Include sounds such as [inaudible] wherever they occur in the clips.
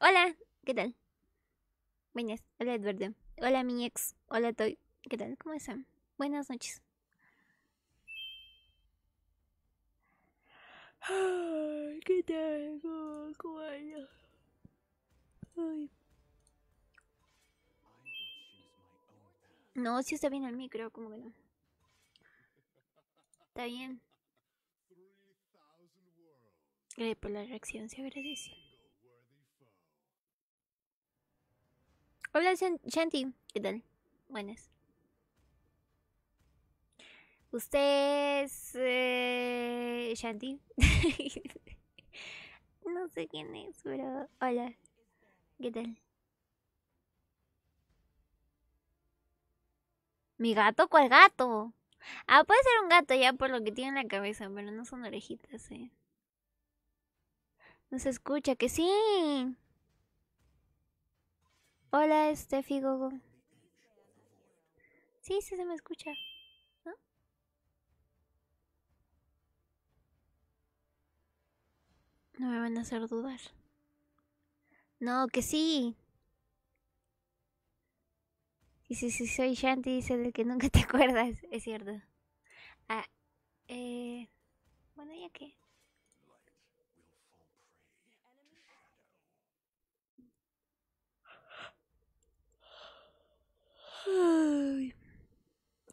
Hola, ¿qué tal? Buenas, hola Eduardo. Hola mi ex. Hola Toy. ¿Qué tal? ¿Cómo están? Buenas noches. ¿Qué tal? ¿Cómo? Ay. No, si está bien el micro, como que no. Está bien. Gracias por la reacción, se agradece. Hola Shan- Shanti, ¿qué tal? Buenas. ¿Usted es eh, Shanti? [laughs] no sé quién es, pero hola. ¿Qué tal? ¿Mi gato? ¿Cuál gato? Ah, puede ser un gato ya por lo que tiene en la cabeza, pero no son orejitas, eh. No se escucha, que sí. Hola, Steffi Gogo. Sí, sí se me escucha. ¿No? No me van a hacer dudar. No, que sí. Y si sí, soy Shanti, dice del que nunca te [laughs] acuerdas. Es cierto. Ah, eh. Bueno, ya que.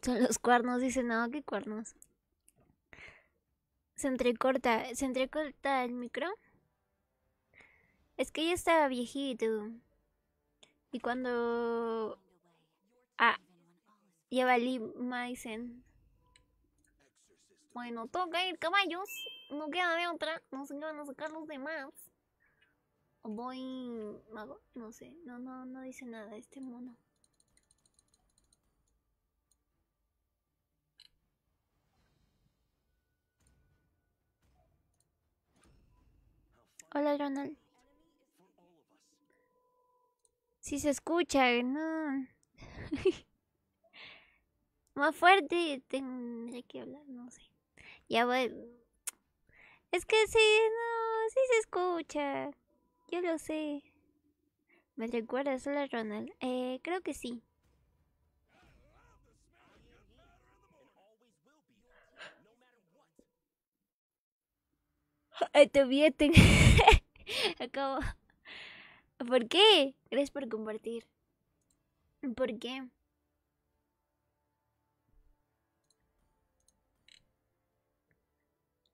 Son los cuernos, dice, no, ¿qué cuernos? Se entrecorta, se entrecorta el micro. Es que ya estaba viejito. Y cuando... Ah, valí Maisen. Bueno, toca ir caballos. No queda de otra. No sé qué van a sacar los demás. Voy... mago, No sé. No, no, no dice nada este mono. Hola, Ronald. Si se escucha, no. [laughs] Más fuerte tendré que hablar, no sé. Ya voy. Es que sí, no, sí se escucha. Yo lo sé. ¿Me recuerdas? Hola, Ronald. Eh, creo que sí. Te vieten. [laughs] Acabo. ¿Por qué? Gracias por compartir. ¿Por qué?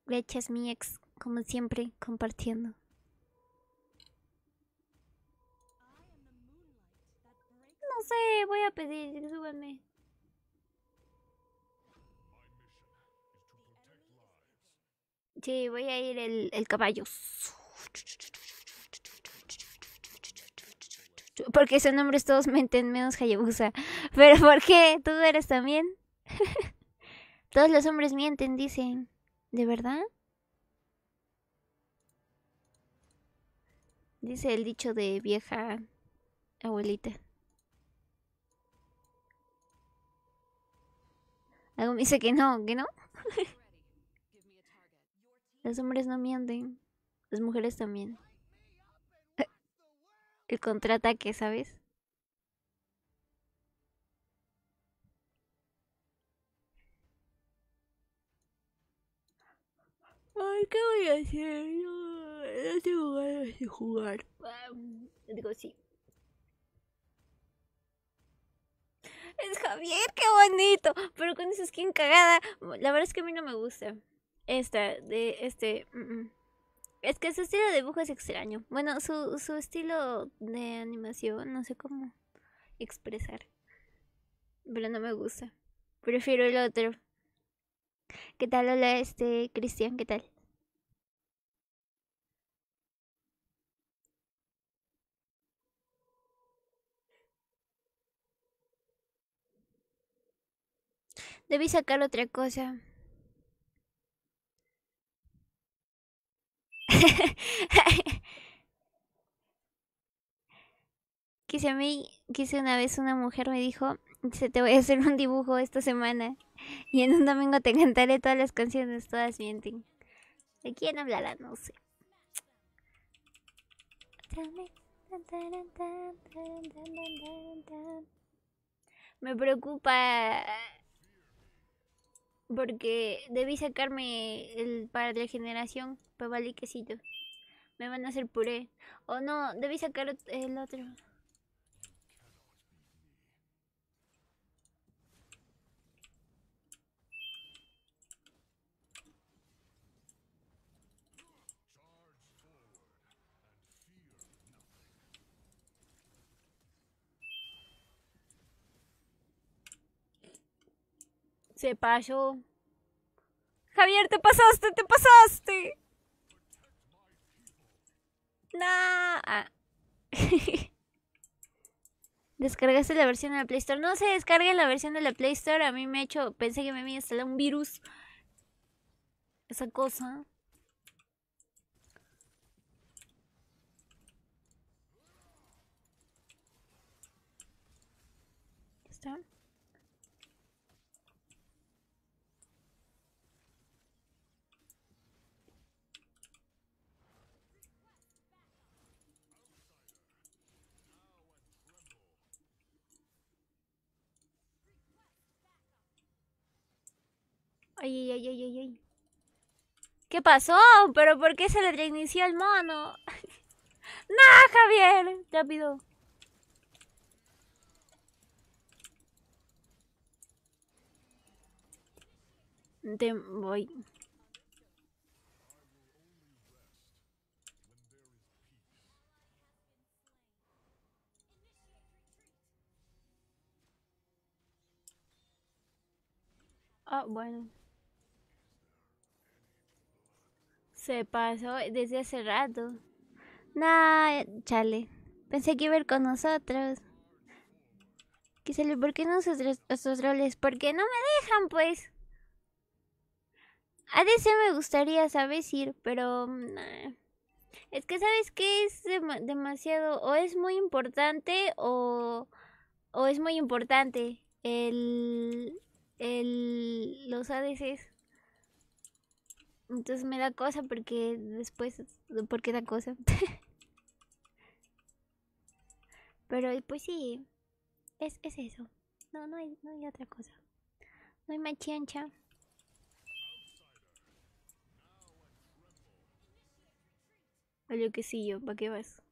Gracias, mi ex, como siempre, compartiendo. No sé, voy a pedir, súbanme. Sí, voy a ir el, el caballo. Porque esos nombres todos menten menos Hayabusa. ¿Pero por qué? ¿Tú eres también? [laughs] todos los hombres mienten, dicen. ¿De verdad? Dice el dicho de vieja abuelita. Algo me dice que no, que no. Los hombres no mienten. Las mujeres también. El contraataque, ¿sabes? Ay, ¿qué voy a hacer? No, no tengo ganas de jugar. Ah, Digo, sí. Es Javier, qué bonito. Pero con esa skin cagada. La verdad es que a mí no me gusta. Esta, de este. mm, mm. Es que su estilo de dibujo es extraño. Bueno, su, su estilo de animación, no sé cómo expresar. Pero no me gusta. Prefiero el otro. ¿Qué tal? Hola, este, Cristian, ¿qué tal? Debí sacar otra cosa. [laughs] Quise a mí, quise una vez una mujer me dijo, dice, te voy a hacer un dibujo esta semana y en un domingo te cantaré todas las canciones, todas mienten. ¿De quién hablará? No sé. Me preocupa porque debí sacarme el para regeneración, pero vale quesito. Me van a hacer puré. O no, debí sacar el otro. Se pasó. Javier, te pasaste, te pasaste. Nah. Ah. [laughs] ¿Descargaste la versión de la Play Store? No se descargue la versión de la Play Store. A mí me ha hecho. Pensé que me había instalado un virus. Esa cosa. ¿Está? Ay, ay, ay, ay, ay. ¿Qué pasó? ¿Pero por qué se le reinició el mono? [laughs] ¡No, Javier! Rápido. Te voy. Ah, bueno. Se pasó desde hace rato. Nah, chale. Pensé que iba a ir con nosotros. Quise ¿por qué no nosotros estos roles? Porque no me dejan, pues. A me gustaría, ¿sabes? Ir, pero... Es que, ¿sabes qué? Es demasiado... O es muy importante o... O es muy importante el... El... Los ADCs. Entonces me da cosa porque después, porque da cosa. [laughs] Pero pues sí, es, es eso. No, no hay, no hay otra cosa. No hay machancha. Oye, que sí yo, ¿para qué vas?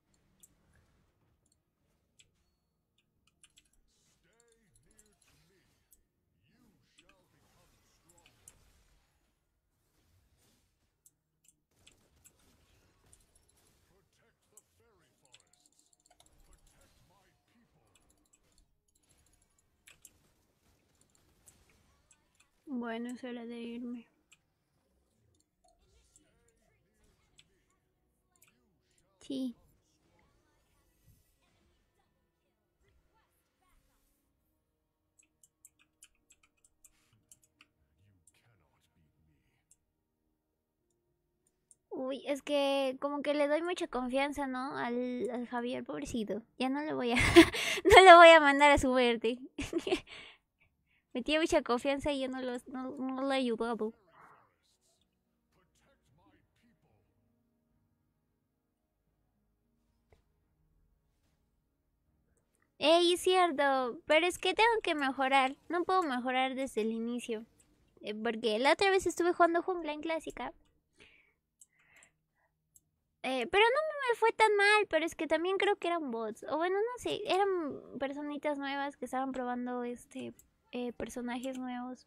Bueno, es hora de irme. Sí. Uy, es que como que le doy mucha confianza, ¿no? Al, al Javier, pobrecito. Ya no le voy a... [laughs] no le voy a mandar a su verde. [laughs] Me tiene mucha confianza y yo no, lo, no, no lo he ayudado. Ey, cierto, pero es que tengo que mejorar. No puedo mejorar desde el inicio. Eh, porque la otra vez estuve jugando jungla en clásica. Eh, pero no me fue tan mal, pero es que también creo que eran bots. O bueno, no sé, eran personitas nuevas que estaban probando este eh, personajes nuevos.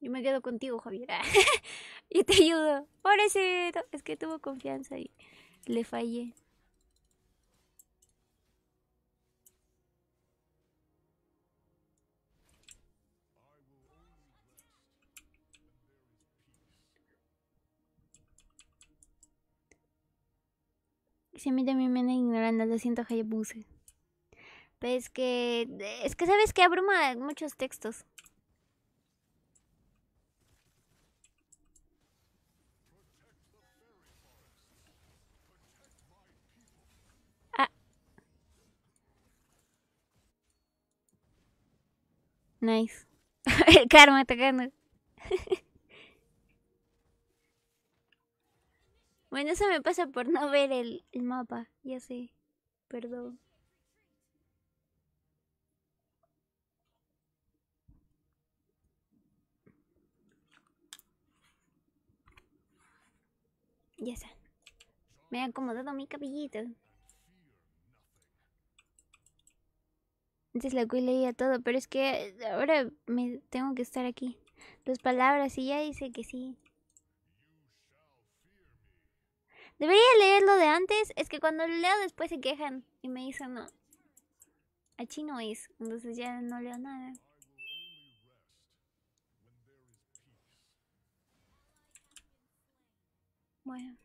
Yo me quedo contigo, Javier. [laughs] y te ayudo. Pobrecito. Es que tuvo confianza y le fallé. Si a mí también me ignorando, lo siento, Hayabusa. Pero es que. Es que sabes que abruma muchos textos. Ah. Nice. [laughs] Karma atacando. [laughs] bueno, eso me pasa por no ver el, mapa. Ya sé. Perdón. Ya está. Me he acomodado mi cabellito. Antes la cual leía todo, pero es que ahora me tengo que estar aquí. Dos palabras y ya dice que sí. Debería leerlo de antes. Es que cuando lo leo después se quejan y me dicen no. Aquí no es. Entonces ya no leo nada. Bueno.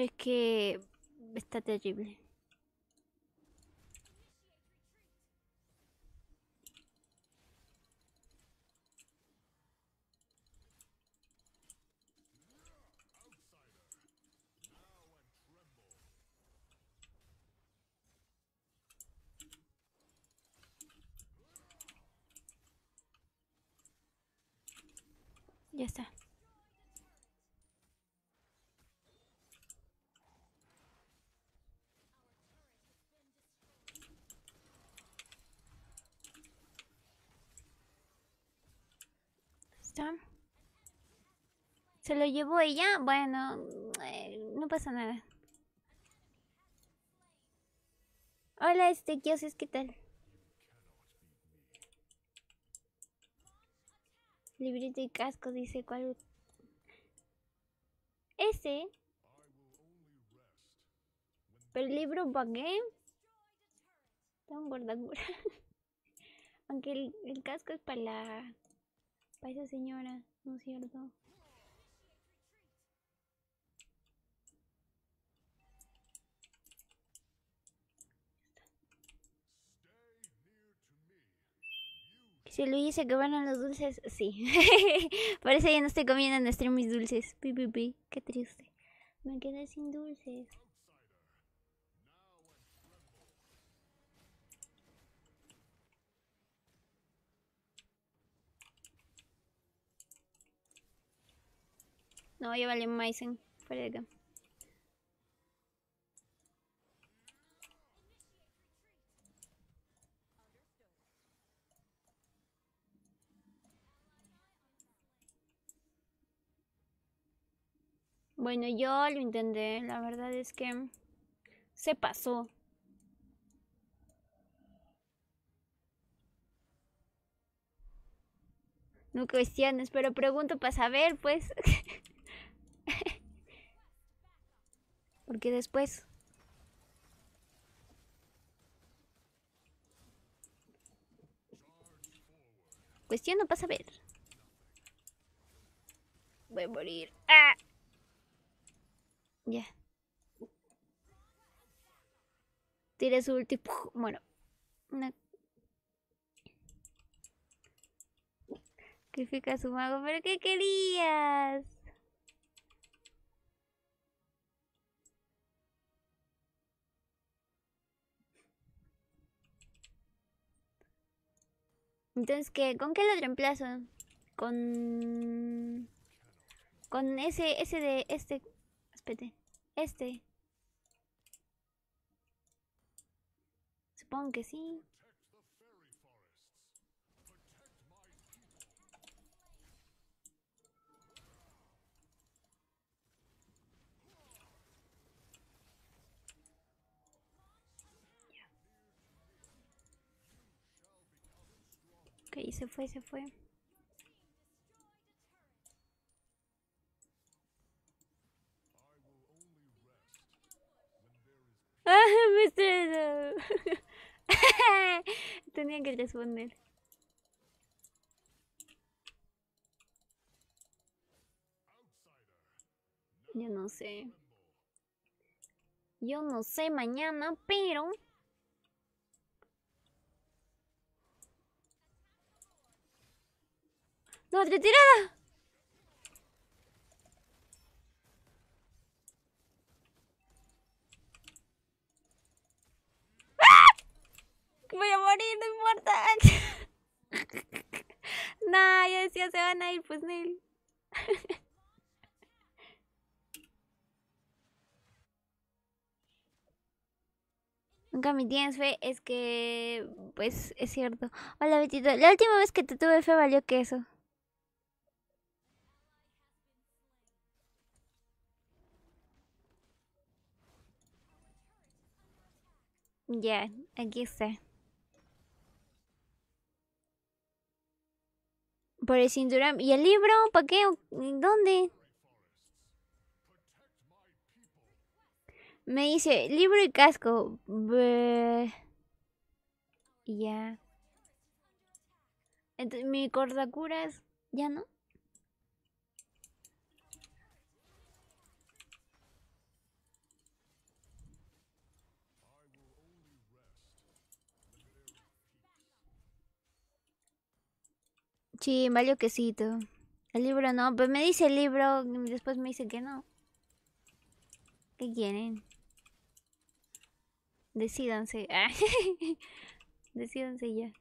Es que está terrible. Ya está. ¿Se lo llevó ella? Bueno, eh, no pasa nada. Hola, este, ¿qué haces? ¿Qué tal? Librito y casco, dice cuál. Ese. Pero el libro qué? Tan gordangura. [laughs] Aunque el, el casco es para la. Para esa señora, ¿no es cierto? Si lo dice que van a los dulces, sí. [laughs] Por eso ya no estoy comiendo en stream mis dulces. Pi, pi, pi. Qué triste. Me quedé sin dulces. No, ya vale Maisen. Fuera de acá. Bueno, yo lo intenté. La verdad es que se pasó. No cuestiones, pero pregunto para saber, pues. [laughs] Porque después... Cuestiono para saber. Voy a morir. ¡Ah! Ya. Tire su ulti. Bueno. Una... Sacrifica a su mago. ¿Pero qué querías? Entonces, ¿qué? ¿Con qué lo reemplazo? Con... Con ese, ese de este... Espérate. Este. Supongo que sí. Ok, se fue, se fue. [laughs] [laughs] Tenía que responder. Yo no sé. Yo no sé mañana, pero... ¡No, retirada! Voy a morir, no importa. [laughs] nah, yo decía se van a ir, pues Nel. [laughs] Nunca me tienes fe, es que, pues, es cierto. Hola, Betito. La última vez que te tuve fe valió queso. Ya, aquí está. Por el cinturón. ¿Y el libro? ¿Para qué? ¿Dónde? Me dice, libro y casco. Ya. Entonces, mi cortacuras, ¿ya no? Sí, valió quesito. El libro no, pues me dice el libro, después me dice que no. ¿Qué quieren? Decídanse. [laughs] Decídanse ya.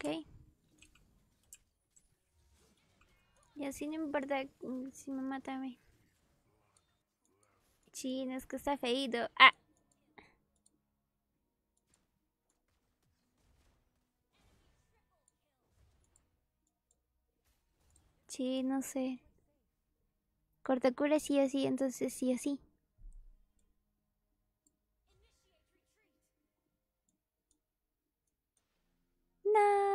Ok. Y así no importa mm, si me mata a mí. Sí, no es que está feído. Ah. Sí, no sé. Cortacura sí así, entonces sí así. No,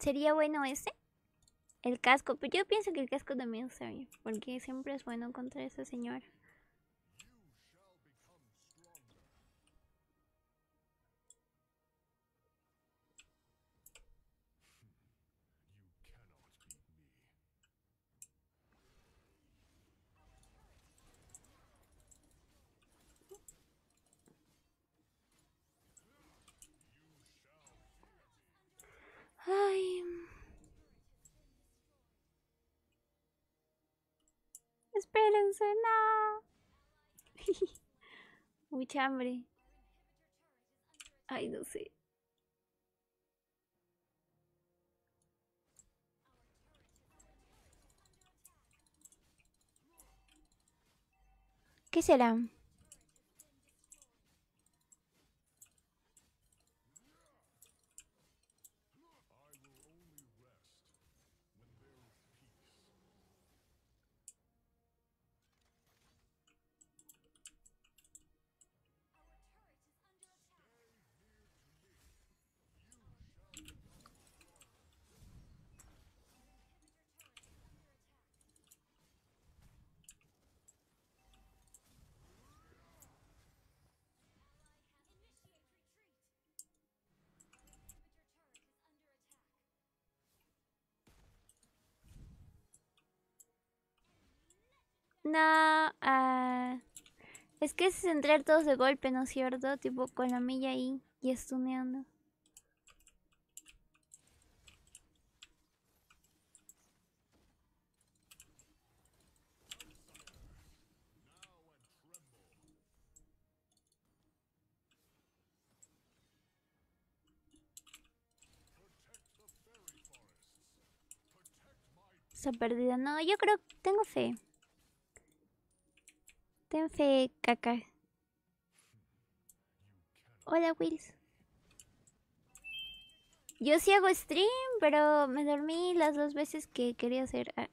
¿Sería bueno ese? El casco, pero yo pienso que el casco también bien, porque siempre es bueno contra esa señora. Espérense, no. [laughs] Mucha hambre. Ay, no sé. ¿Qué será? Ah, es que es entrar todos de golpe, ¿no es cierto? Tipo con la milla ahí y estuneando. perdida. No, yo creo, tengo fe. Caca. Hola, Wills. Yo sí hago stream, pero me dormí las dos veces que quería hacer. Ah.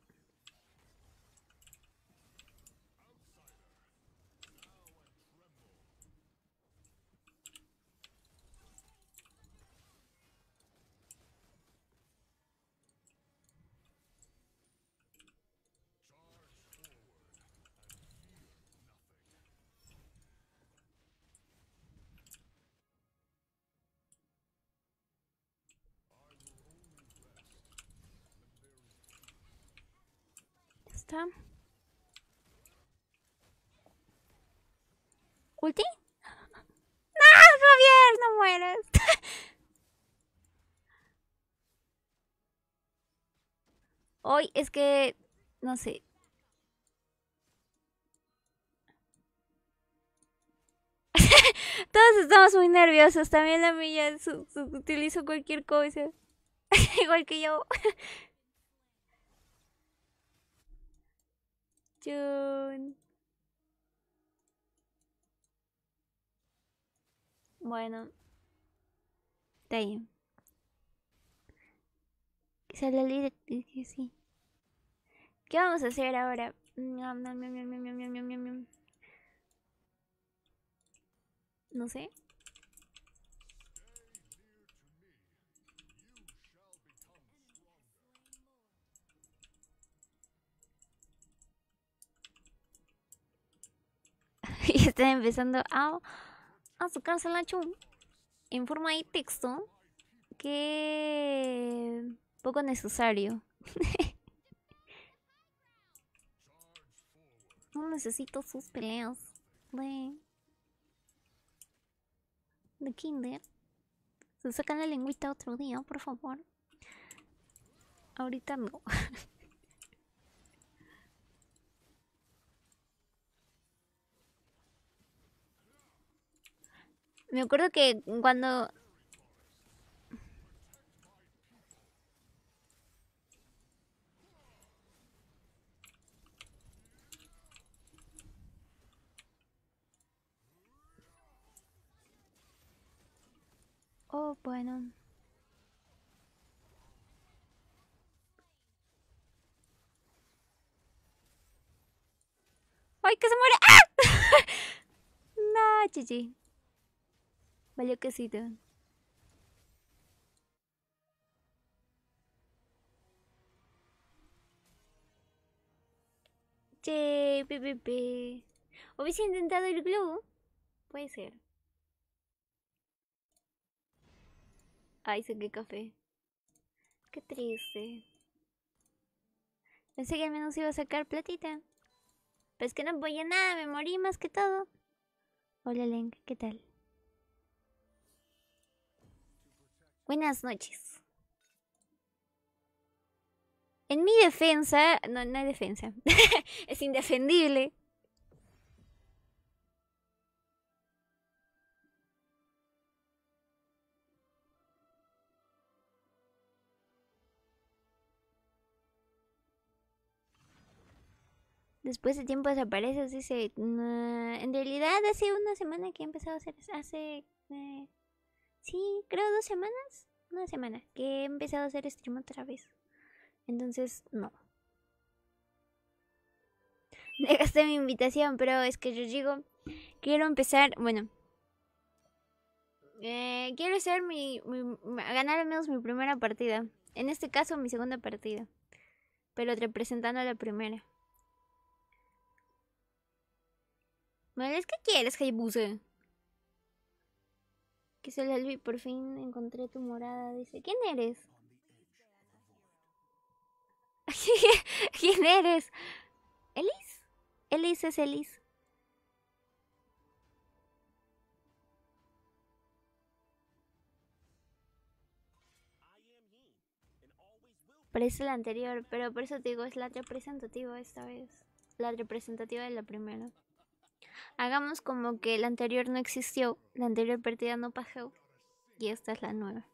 ¿Ulti? [laughs] ¡No, Javier! ¡No mueres! [laughs] Hoy es que... No sé. [laughs] Todos estamos muy nerviosos. También la mía utilizo cualquier cosa. Igual que yo. Bueno. Está bien. Que la líder. Sí. ¿Qué vamos a hacer ahora? No sé. [laughs] y están empezando a, a sacarse la chum en forma de texto que poco necesario. [laughs] no necesito sus peleas de de kinder. Se sacan la lengüita otro día, por favor. Ahorita no. [laughs] Me acuerdo que cuando... Oh, bueno. ¡Ay, que se muere! ¡Ah! [laughs] no, chichi. Valió que sí, te... Che, pepepe. ¿Hubiese intentado el globo? Puede ser. Ay, qué café. Qué triste. Pensé que al menos iba a sacar platita. Pero es que no voy a nada, me morí más que todo. Hola, Lenk, ¿qué tal? Buenas noches. En mi defensa, no, no hay defensa, [laughs] es indefendible. Después de tiempo desaparece, dice, en realidad hace una semana que he empezado a hacer, hace... Eh, Sí, creo dos semanas. Una semana que he empezado a hacer stream otra vez. Entonces, no. [laughs] Negaste mi invitación, pero es que yo digo, quiero empezar, bueno, eh, quiero hacer mi, ganar al menos mi primera partida. En este caso, mi segunda partida. Pero representando a la primera. Bueno, es que quieres, Haibuse. Que se le por fin encontré tu morada. Dice, ¿quién eres? [laughs] ¿Quién eres? ¿Elis? Elis es Elis. Parece la anterior, pero por eso te digo, es la representativa esta vez. La representativa de la primera. Hagamos como que la anterior no existió, la anterior partida no pasó y esta es la nueva.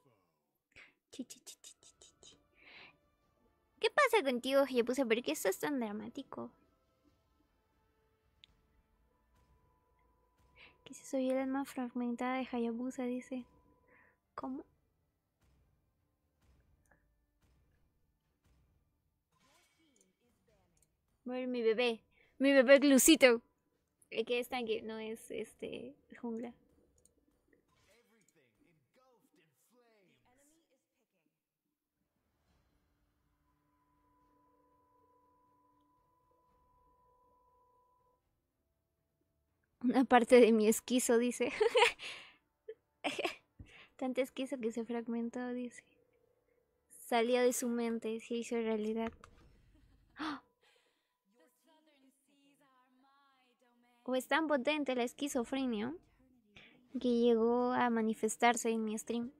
¿Qué pasa contigo, Hayabusa? ¿Por qué estás tan dramático? Que soy el alma fragmentada de Hayabusa, dice. ¿Cómo? Muere mi bebé. Mi bebé Glucito. Que está aquí, no es este jungla. Una parte de mi esquizo, dice. [laughs] Tanto esquizo que se fragmentó, dice. Salió de su mente se hizo realidad. O es tan potente la esquizofrenia que llegó a manifestarse en mi stream.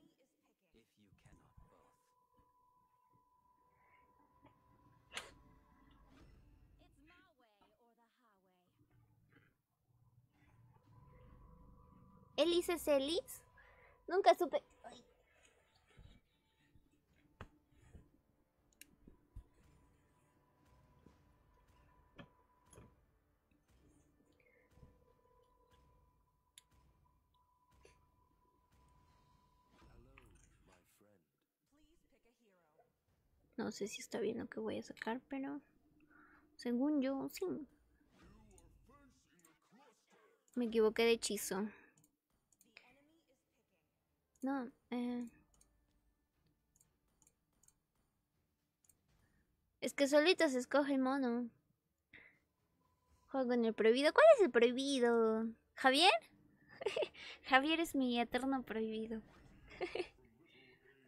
Elise es Elis. Nunca supe. No sé si está bien lo que voy a sacar, pero según yo, sí. Me equivoqué de hechizo. No, eh... Es que solito se escoge el mono. Juego en el prohibido. ¿Cuál es el prohibido? ¿Javier? [laughs] Javier es mi eterno prohibido. [laughs]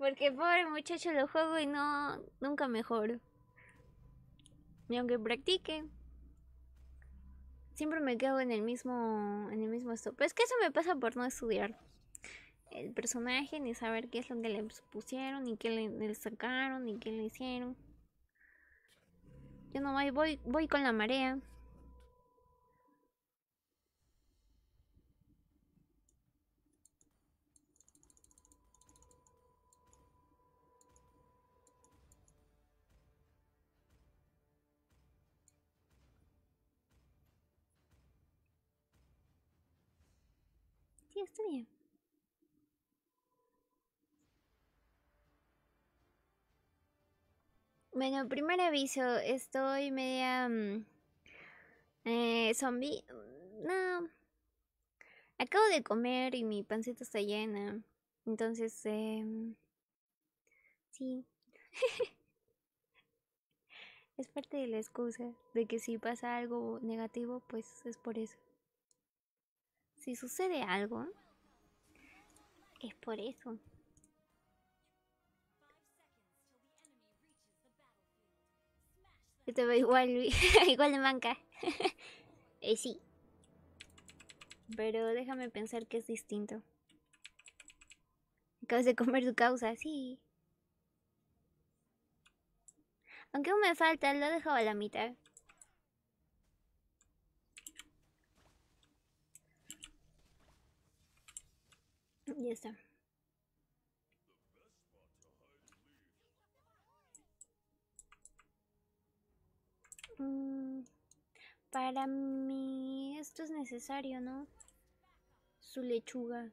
Porque pobre muchacho lo juego y no nunca mejoro. Ni aunque practique. Siempre me quedo en el mismo en el mismo stop. Pero es que eso me pasa por no estudiar el personaje, ni saber qué es lo que le pusieron, ni qué le, sacaron, ni qué le hicieron. Yo no voy, voy con la marea. Bueno, primer aviso, estoy media mm, eh, zombie. No. Acabo de comer y mi pancita está llena. Entonces, eh, sí. [laughs] es parte de la excusa de que si pasa algo negativo, pues es por eso. Si sucede algo, es por eso. te veo igual, [laughs] igual de manca. [laughs] eh, sí. Pero déjame pensar que es distinto. Acabas de comer tu causa, sí. Aunque aún me falta, lo he dejado a la mitad. Ya está. Mm, para mí esto es necesario, ¿no? Su lechuga.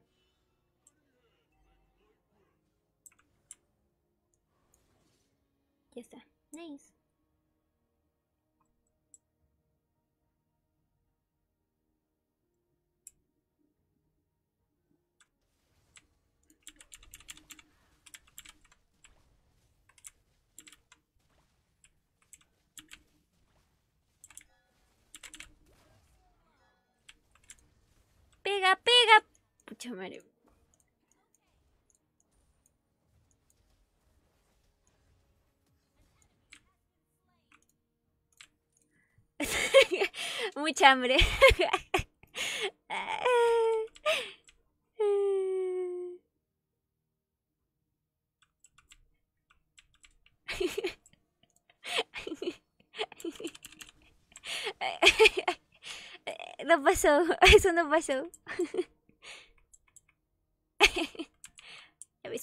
Ya está. Nice. Madre. [laughs] Mucha hambre. [laughs] no pasó, eso no pasó. [laughs]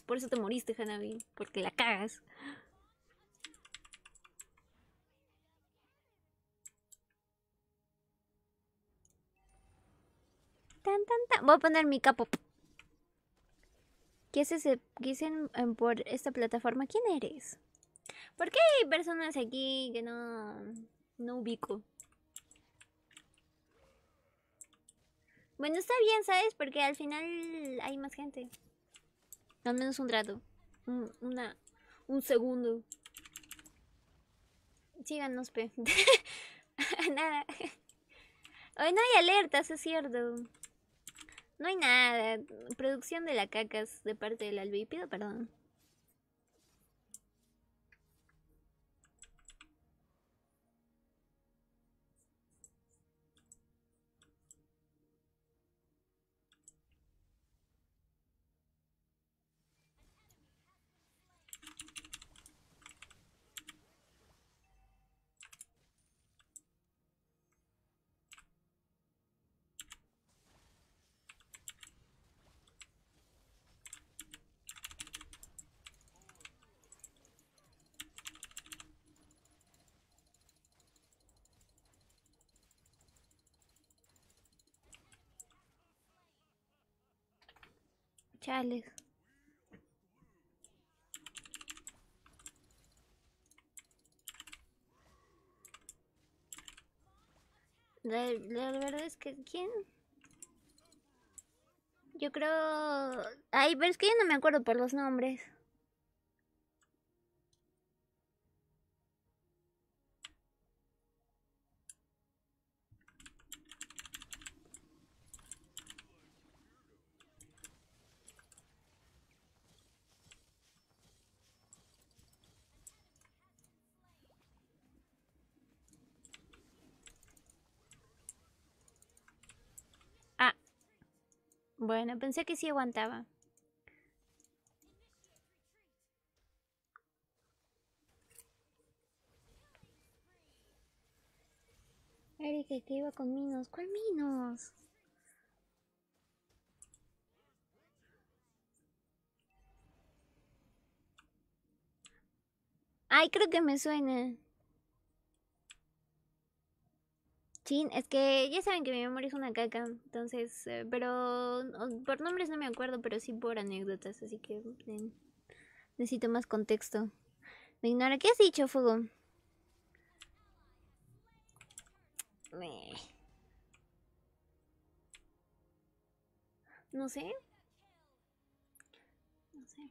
Por eso te moriste, Hanabi. Porque la cagas. Tan, tan, tan. Voy a poner mi capo. ¿Qué haces eh, em, por esta plataforma? ¿Quién eres? ¿Por qué hay personas aquí que no, no ubico? Bueno, está bien, ¿sabes? Porque al final hay más gente. Al menos un rato. Un, una, un segundo. Síganos, pe. [laughs] nada. Hoy no hay alertas, es cierto. No hay nada. Producción de la cacas de parte del Albi. Pido perdón. La, la, verdad es que ¿quién? Yo creo... Ay, pero es que yo no me acuerdo por los nombres. Bueno, pensé que sí aguantaba. Erika, que iba con Minos. ¿Cuál Minos? Ay, creo que me suena. Sí, es que ya saben que mi memoria es una caca, entonces, eh, pero por nombres no me acuerdo, pero sí por anécdotas, así que necesito más contexto. Me ignora, ¿qué has dicho, Fuego? No sé. No sé.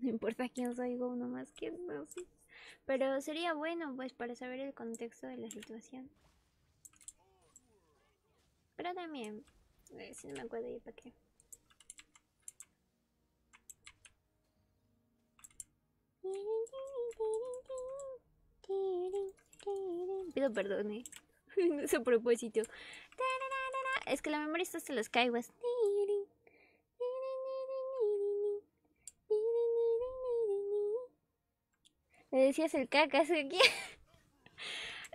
No importa quién soy, Go nomás que no sé. Pero sería bueno, pues, para saber el contexto de la situación. Pero también, eh, si no me acuerdo, ¿y para qué? Pido perdón, eh. no es a propósito. Es que la memoria está hasta los caiguas. Me decías el cacas [laughs] aquí.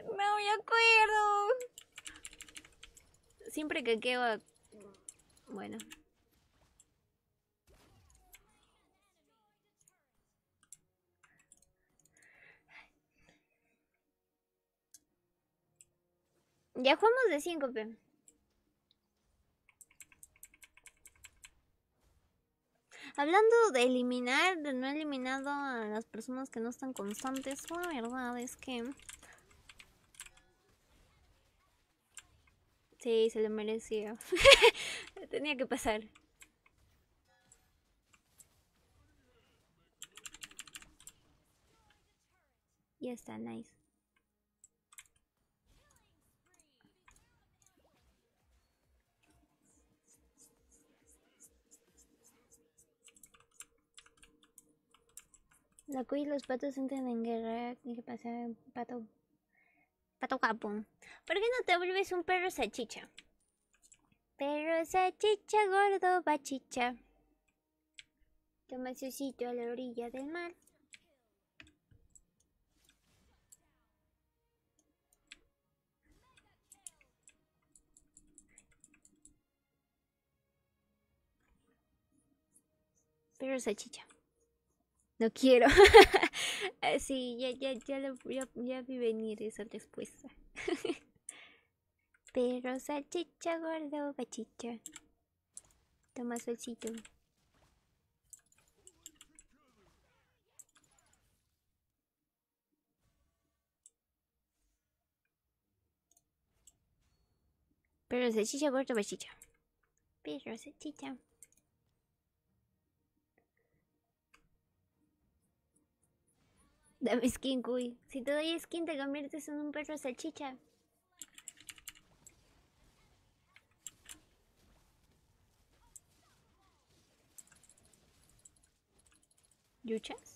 no me acuerdo. Siempre caqueo a... Bueno. Ya jugamos de 5, p Hablando de eliminar, de no eliminado a las personas que no están constantes, la verdad es que... Sí, se lo merecía. [laughs] Tenía que pasar. Ya está, nice. La cuy y los patos entran en guerra. ¿Qué pasa, pato? Pato capo. ¿Por qué no te vuelves un perro sachicha? Perro sachicha, gordo bachicha. Toma su sitio a la orilla del mar. Perro sachicha. No quiero. [laughs] Eh, sí, ya, ya, ya, lo, ya, ya vi venir esa respuesta. [laughs] Pero salchicha gordo, bachicha. Toma solcito. Pero salchicha gordo, bachicha. Pero salchicha. Dame skin, cuy. Si te doy skin, te conviertes en un perro salchicha. ¿Yuchas?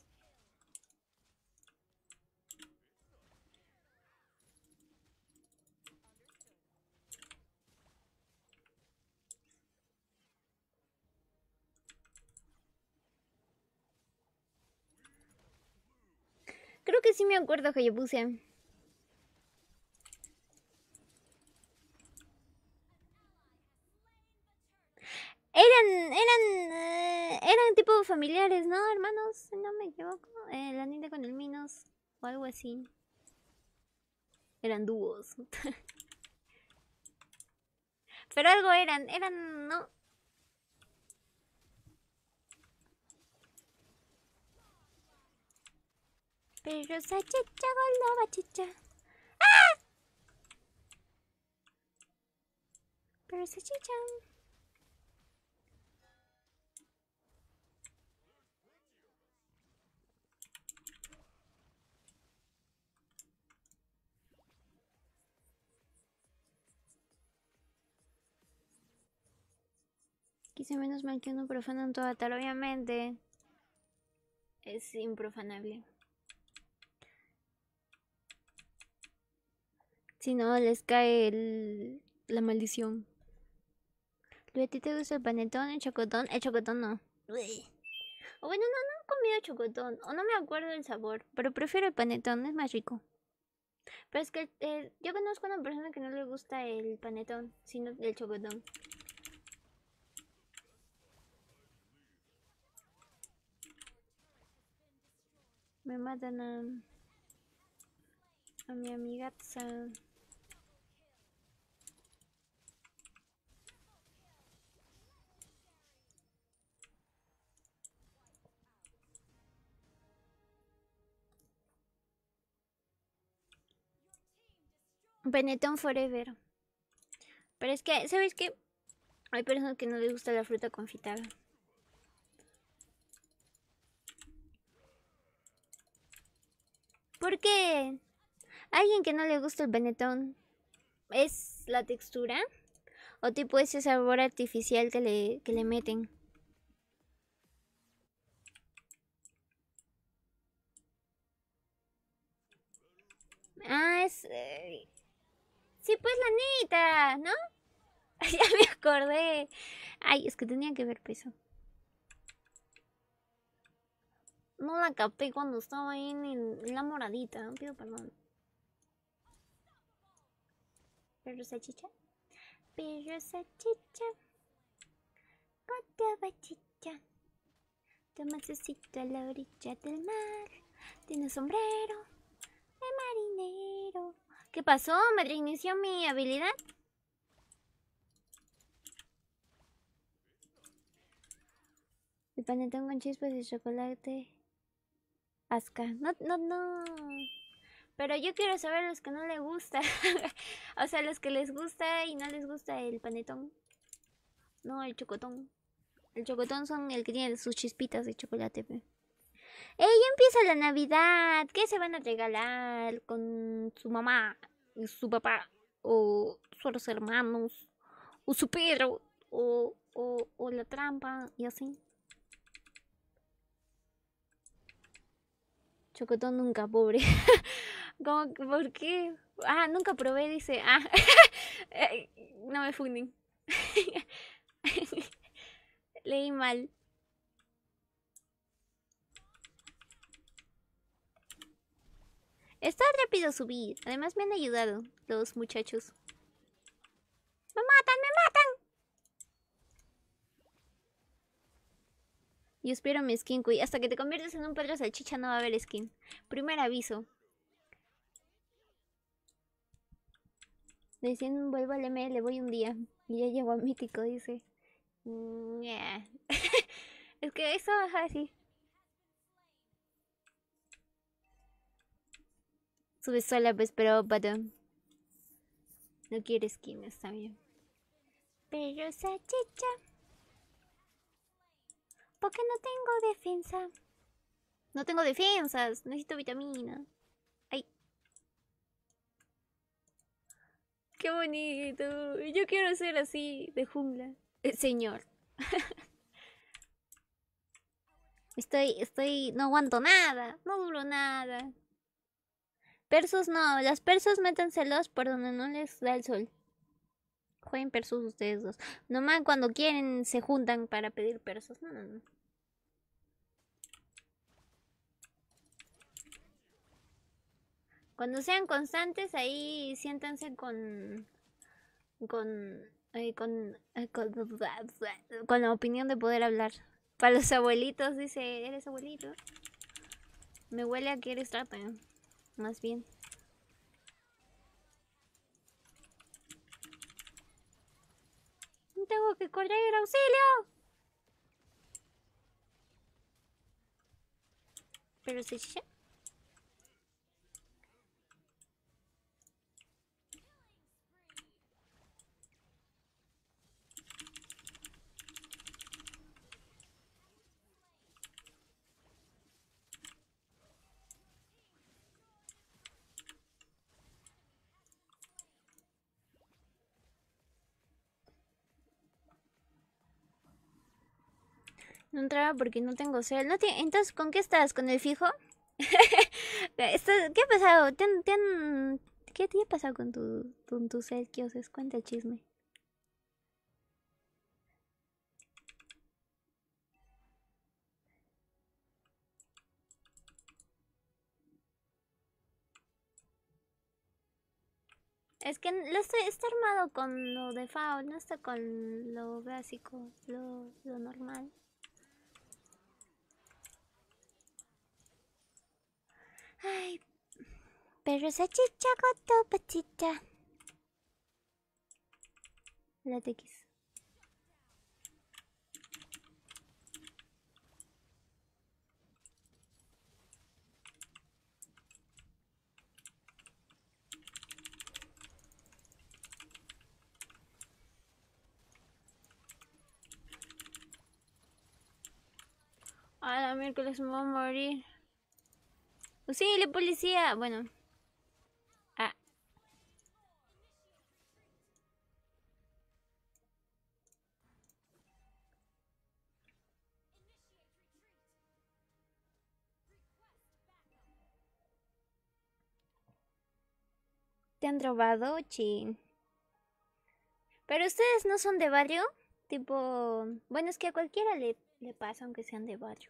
Creo que sí me acuerdo que yo puse. Eran, eran, eh, eran tipo familiares, ¿no, hermanos? No me equivoco. Eh, la niña con el Minos o algo así. Eran dúos. [laughs] Pero algo eran, eran, ¿no? Pero salchicha con la bachicha. ¡Ah! Pero salchicha. Quise menos mal que uno profana en toda tal, obviamente. Es improfanable. Si no, les cae el, la maldición. ¿A ti te gusta el panetón, el chocotón? El chocotón no. O bueno, no, no he comido chocotón. O no me acuerdo del sabor. Pero prefiero el panetón, es más rico. Pero es que eh, yo conozco a una persona que no le gusta el panetón, sino el chocotón. Me matan a, a mi amiga Benetton Forever. Pero es que, ¿sabes qué? Hay personas que no les gusta la fruta confitada. ¿Por qué? alguien que no le gusta el Benetton es la textura o tipo ese sabor artificial que le, que le meten. Ah, es... Eh, sí, pues la neta, ¿no? [laughs] ya me acordé. Ay, es que tenía que ver peso. No la capté cuando estaba ahí en, la moradita. Pido perdón. Perro salchicha. Perro salchicha. Con chicha. Toma a la orilla del mar. Tiene sombrero de marinero. ¿Qué pasó? ¿Me reinició mi habilidad? El panetón con chispas de chocolate. Asca. No, no, no. Pero yo quiero saber los que no les gusta. [laughs] o sea, los que les gusta y no les gusta el panetón. No, el chocotón. El chocotón son el que tiene sus chispitas de chocolate. ¡Ey, ya empieza la Navidad! ¿Qué se van a regalar con su mamá y su papá? O sus hermanos. O su perro. O, o, la trampa y así. Chocotón nunca, pobre. [laughs] ¿Cómo, ¿Por qué? Ah, nunca probé, dice. Ah, [laughs] no me funden. [laughs] Leí mal. Está rápido subir. Además me han ayudado los muchachos. ¡Me matan! ¡Me matan! Yo espero mi skin, cuy. Hasta que te conviertes en un Pedro Salchicha no va a haber skin. Primer aviso. Diciendo vuelvo al ML, voy un día. Y ya llegó a Mítico, dice. [laughs] Es que eso es así. Sube sola, pues, pero bottom. No quiere skin, está bien. Pero salchicha. Porque no tengo defensa. No tengo defensas. Necesito vitamina. Ay. Qué bonito. Yo quiero ser así de jungla. Eh, señor. [laughs] estoy, estoy, no aguanto nada. No duro nada. Persos no. Las persos métanselos por donde no les da el sol. Jueguen persos ustedes dos. Nomás cuando quieren se juntan para pedir persos. No, no, no. Cuando sean constantes, ahí siéntanse con. con. Con, con, la opinión de poder hablar. Para los abuelitos, dice, ¿eres abuelito? Me huele a que eres más bien. Tengo que correr, auxilio. Pero si ya. No entraba porque no tengo cel. No Entonces, ¿con qué estás? ¿Con el fijo? [laughs] ¿Qué ha pasado? ¿Qué te ha pasado con tu, con tu cel? ¿Qué haces? Cuenta el chisme. Es que está, está armado con lo de FAO, no está con lo básico, lo, lo normal. Ay, pero esa chicha goto patita. La TX. A la miércoles me voy a morir. ¡Auxilio, policía! Bueno. Ah. ¿Te han robado, chin? ¿Pero ustedes no son de barrio? Tipo... Bueno, es que a cualquiera le, le pasa aunque sean de barrio.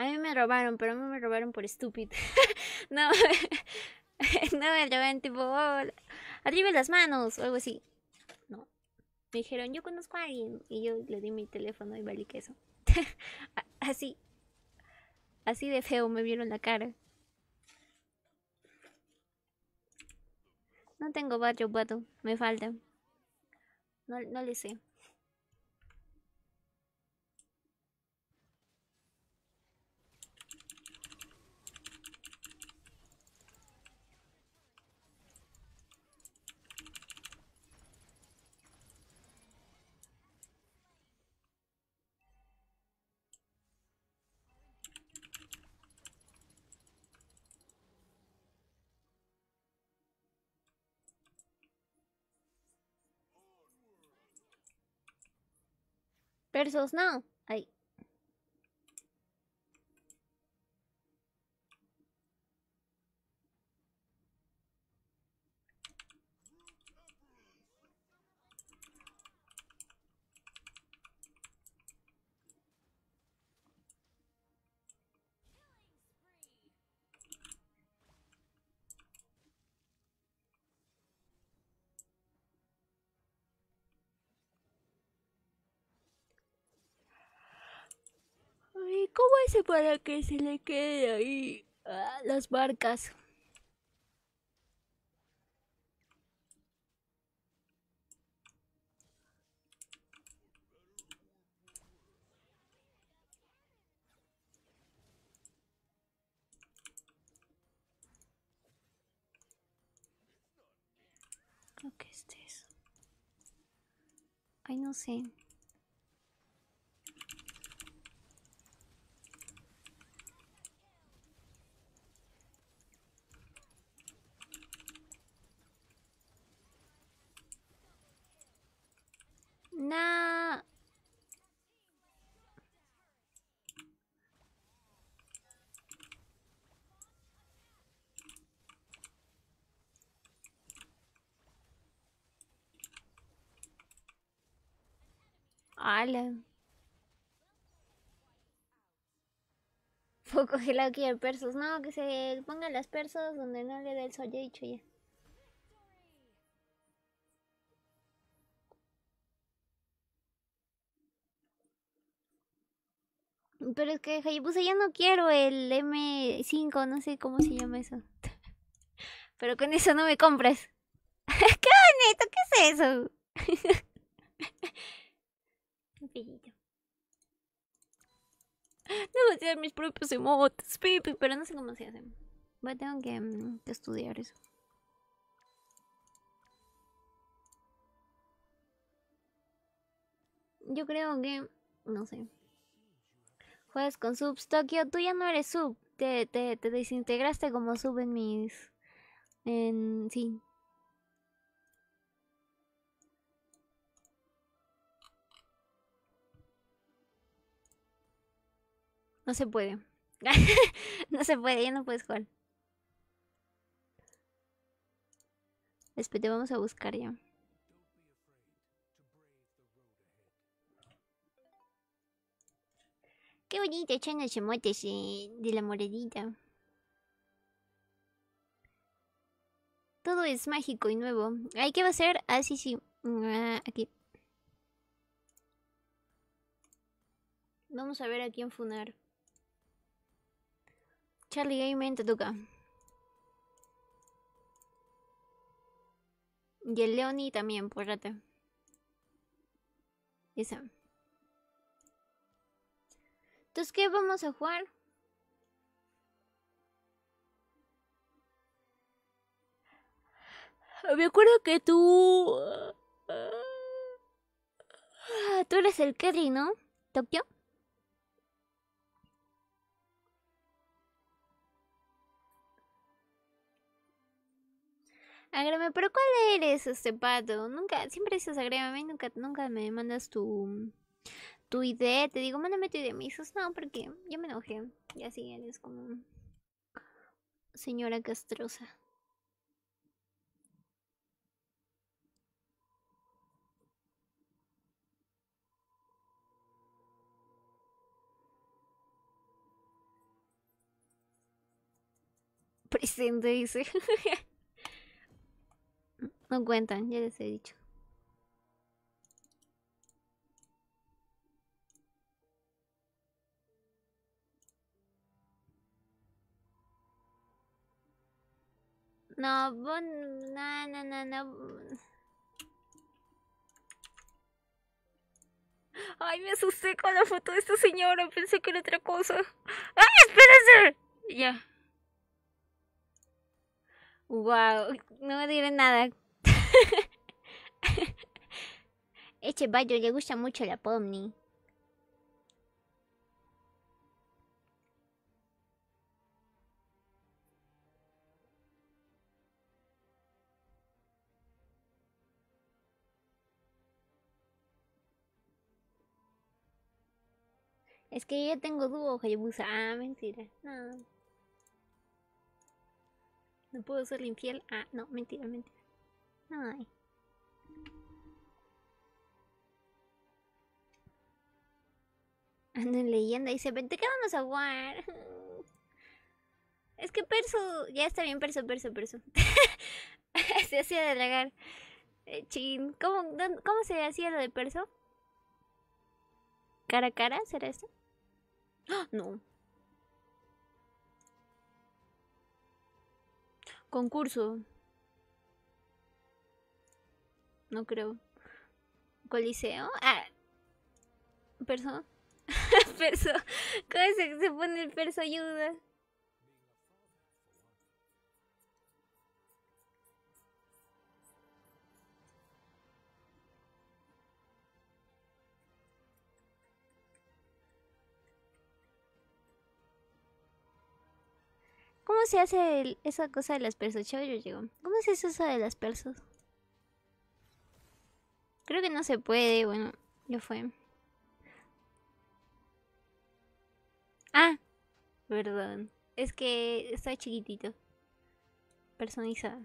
A mí me robaron, pero a mí me robaron por estúpido. [laughs] no, [laughs] no me robaron tipo, oh, arriba las manos o algo así. No. Me dijeron, yo conozco a alguien. Y yo le di mi teléfono y valí queso. [laughs] así. Así de feo me vieron la cara. No tengo barrio, pato. Me falta. No, no le sé. Versos no. Ahí. Hace para que se le quede ahí ah, las marcas? Creo que este es. Ay, no sé. Nah. Ala. Poco gelado aquí el persos. No, que se pongan las persos donde no le dé el sol. Ya he dicho ya. Pero es que Hayabusa ya no quiero el M5, no sé cómo se llama eso. [laughs] Pero con eso no me compres. [laughs] ¡Qué bonito! ¿Qué es eso? Voy a hacer mis propios emotes, Pipi, pero no sé cómo se hacen. Voy a mm, que estudiar eso. Yo creo que... No sé. Juegas con subs. Tokio, tú ya no eres sub. Te, te, te desintegraste como sub en mis... En... Sí. No se puede. [laughs] no se puede, ya no puedes jugar. Espérate, vamos a buscar ya. Qué bonito echan los eh, de la moredita. Todo es mágico y nuevo. Ay, ¿qué va a ser? Ah, sí, sí. Ah, aquí. Vamos a ver a quién funar. Charlie Game te toca. Y el Leoni también, pórrate. Esa. Entonces, ¿qué vamos a jugar? Me acuerdo que tú... Ah, tú eres el Kerry, ¿no? ¿Tokio? Agrame, pero ¿cuál eres, este pato? Nunca, siempre dices agrégame, nunca, nunca me mandas tu tu idea, te digo, mándame tu idea. Me dices, no, porque ya me enojé. Y así eres como señora castrosa. Presente, dice. [laughs] no cuentan, ya les he dicho. No, no, no, no, no. Ay, me asusté con la foto de esta señora. Pensé que era otra cosa. ¡Ay, espérense! Ya. Wow, no diré nada. [laughs] Este baño le gusta mucho la Pomni. Es que yo tengo dúo, Hayabusa. Ah, mentira. No. No puedo ser infiel. Ah, no, mentira, mentira. No hay. Ando en leyenda dice, vente que vamos a jugar. [laughs] Es que Perso, ya está bien Perso, Perso, Perso. [laughs] se hacía de dragar. Eh, chin, ¿Cómo, ¿cómo se hacía lo de Perso? ¿Cara a cara? ¿Será esto? ¡Ah! No. Concurso. No creo. Coliseo. Ah. Perso. [laughs] perso. ¿Cómo se, se pone el perso ayuda? ¿Cómo se hace esa cosa de las persos? Chau, yo llego. ¿Cómo se hace eso de las persos? Creo que no se puede, bueno, ya fue. Ah, perdón. Es que está chiquitito. Personalizado.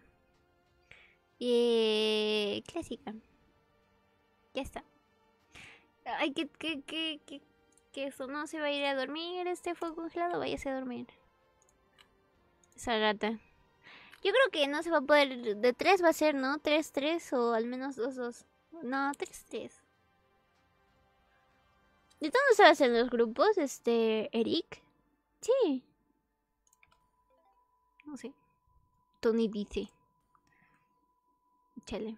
Y clásica. Ya está. Ay, que, que, que, que, que eso no se va a ir a dormir. Este fue congelado, váyase a dormir. Esa gata. Yo creo que no se va a poder. De tres va a ser, ¿no? Tres, tres o al menos dos, dos. No, tres, tres. ¿De dónde se hacen los grupos? Este. Eric. Sí. No sé. Tony dice. Chale.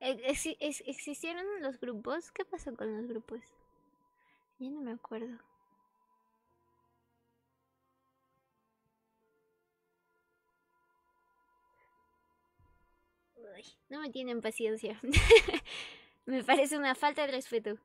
¿Existieron los grupos? ¿Qué pasó con los grupos? Ya no me acuerdo. no me tienen paciencia. [laughs] me parece una falta de respeto.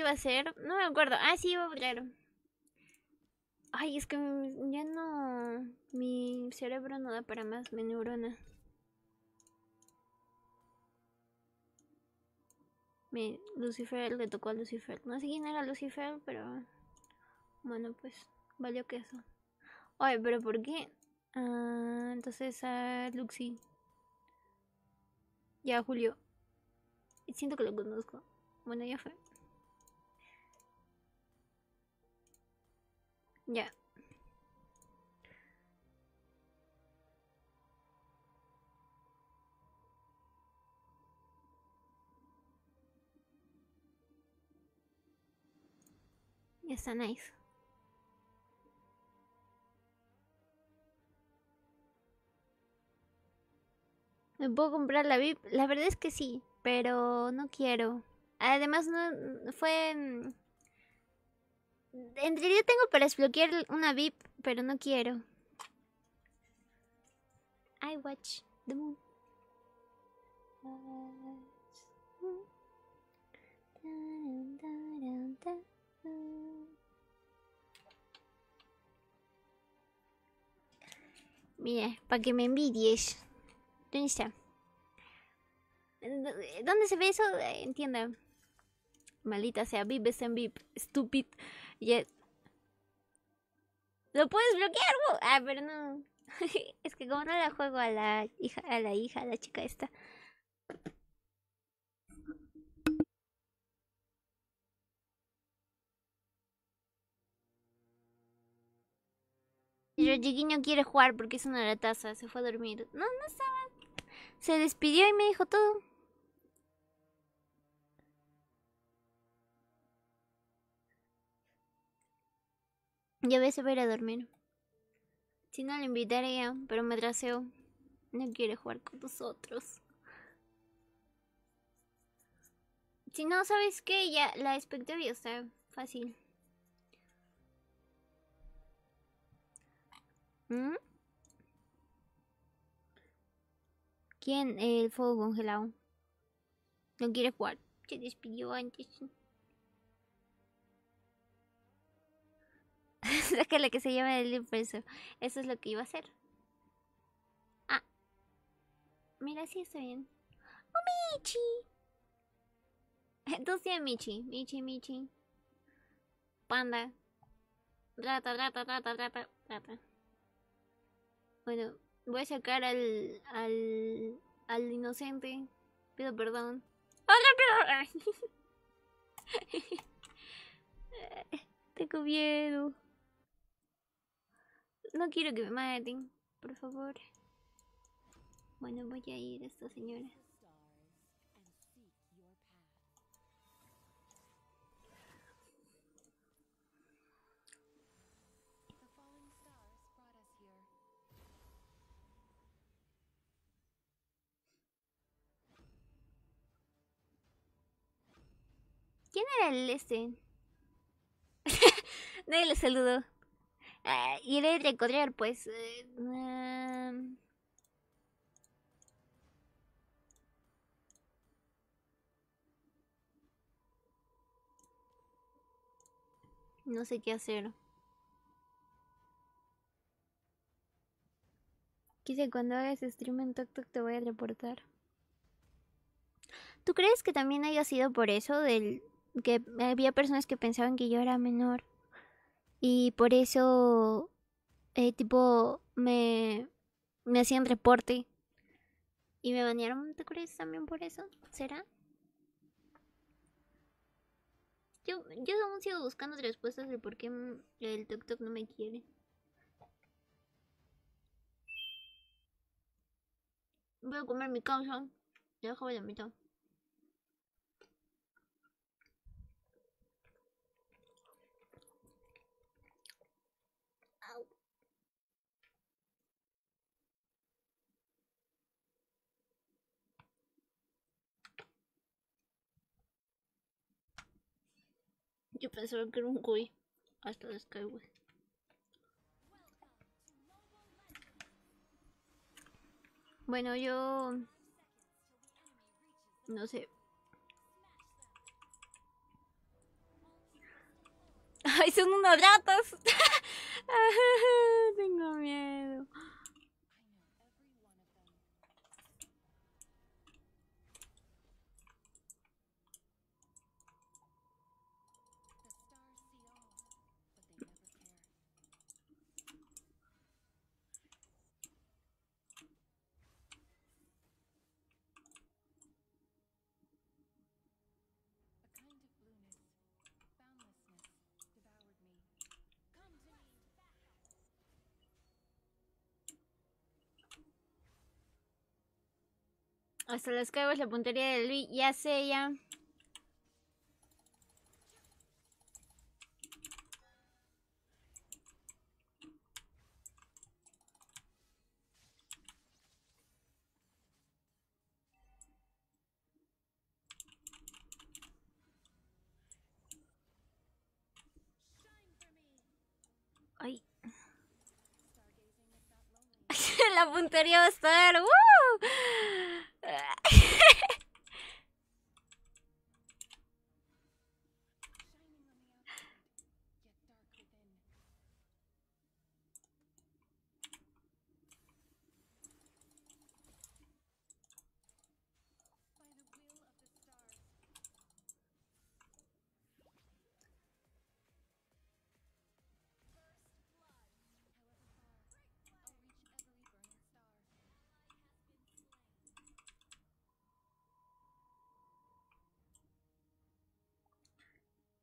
¿Qué va a ser? No me acuerdo. Ah, sí, iba a hablar. Ay, es que ya no... Mi cerebro no da para más, mi neurona. Mi Lucifer le tocó a Lucifer. No sé quién era Lucifer, pero... Bueno, pues valió que eso. Ay, pero ¿por qué? Ah, entonces a Luxi. Ya, Julio. Siento que lo conozco. Bueno, ya fue. Ya. Ya está nice. ¿Me puedo comprar la VIP? La verdad es que sí, pero no quiero. Además, no fue en realidad tengo para desbloquear una VIP, pero no quiero. I watch the moon. Mira, para que me envidies. ¿Dónde está? ¿Dónde se ve eso? Entienda. Maldita sea, VIP es en VIP. Stupid. Yes. Lo puedes bloquear, Ah, pero no. [laughs] es que como no la juego a la hija, a la hija, a la chica esta. Chiquiño quiere jugar porque es una rataza, se fue a dormir. No, no estaba. Se despidió y me dijo todo. Ya ves, se va a ir a dormir. Si no, le invitaría, pero me traseo. No quiere jugar con nosotros. Si no, ¿sabes qué? Ya la expectativa está fácil. ¿Mm? ¿Quién? El fuego congelado. No quiere jugar. Se despidió antes. [laughs] la que se llama el impreso. Eso es lo que iba a hacer. Ah. Mira, sí está bien. ¡Oh, Michi! [laughs] Entonces, Michi. Michi, Michi. Panda. Rata, rata, rata, rata, rata. Bueno, voy a sacar al, al, al inocente Pido perdón. ¡Hola, [laughs] Tengo miedo. No quiero que me maten, por favor. Bueno, voy a ir a esta señora. ¿Quién era el este? [laughs] Nadie le saludó. Iré a recorrer, pues. Eh, um, No sé qué hacer. Quise cuando hagas stream en TokTok te voy a reportar. ¿Tú crees que también haya sido por eso del que había personas que pensaban que yo era menor y por eso eh, tipo me me hacían reporte y me banearon, ¿te crees también por eso? ¿Será? Yo, yo aún sigo buscando respuestas de por qué el TokTok no me quiere. Voy a comer mi causa. Ya dejo la mitad. Yo pensaba que era un cuy. Hasta el Skyway. Bueno, yo... No sé. [laughs] ¡Ay, son unos ratos! [laughs] Tengo miedo. Hasta las es la puntería de Luis. Ya sé, ya. Ay. [laughs] la puntería va a estar.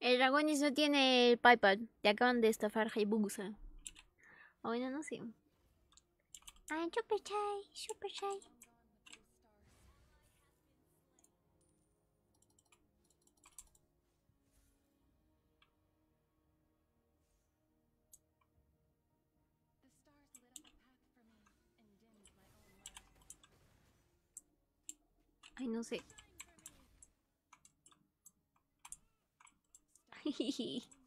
El Dragonis no tiene el PayPal. Te acaban de estafar Hayabusa. O bueno, no sé. Ay, super shy, super shy. Ay, no sé. [laughs]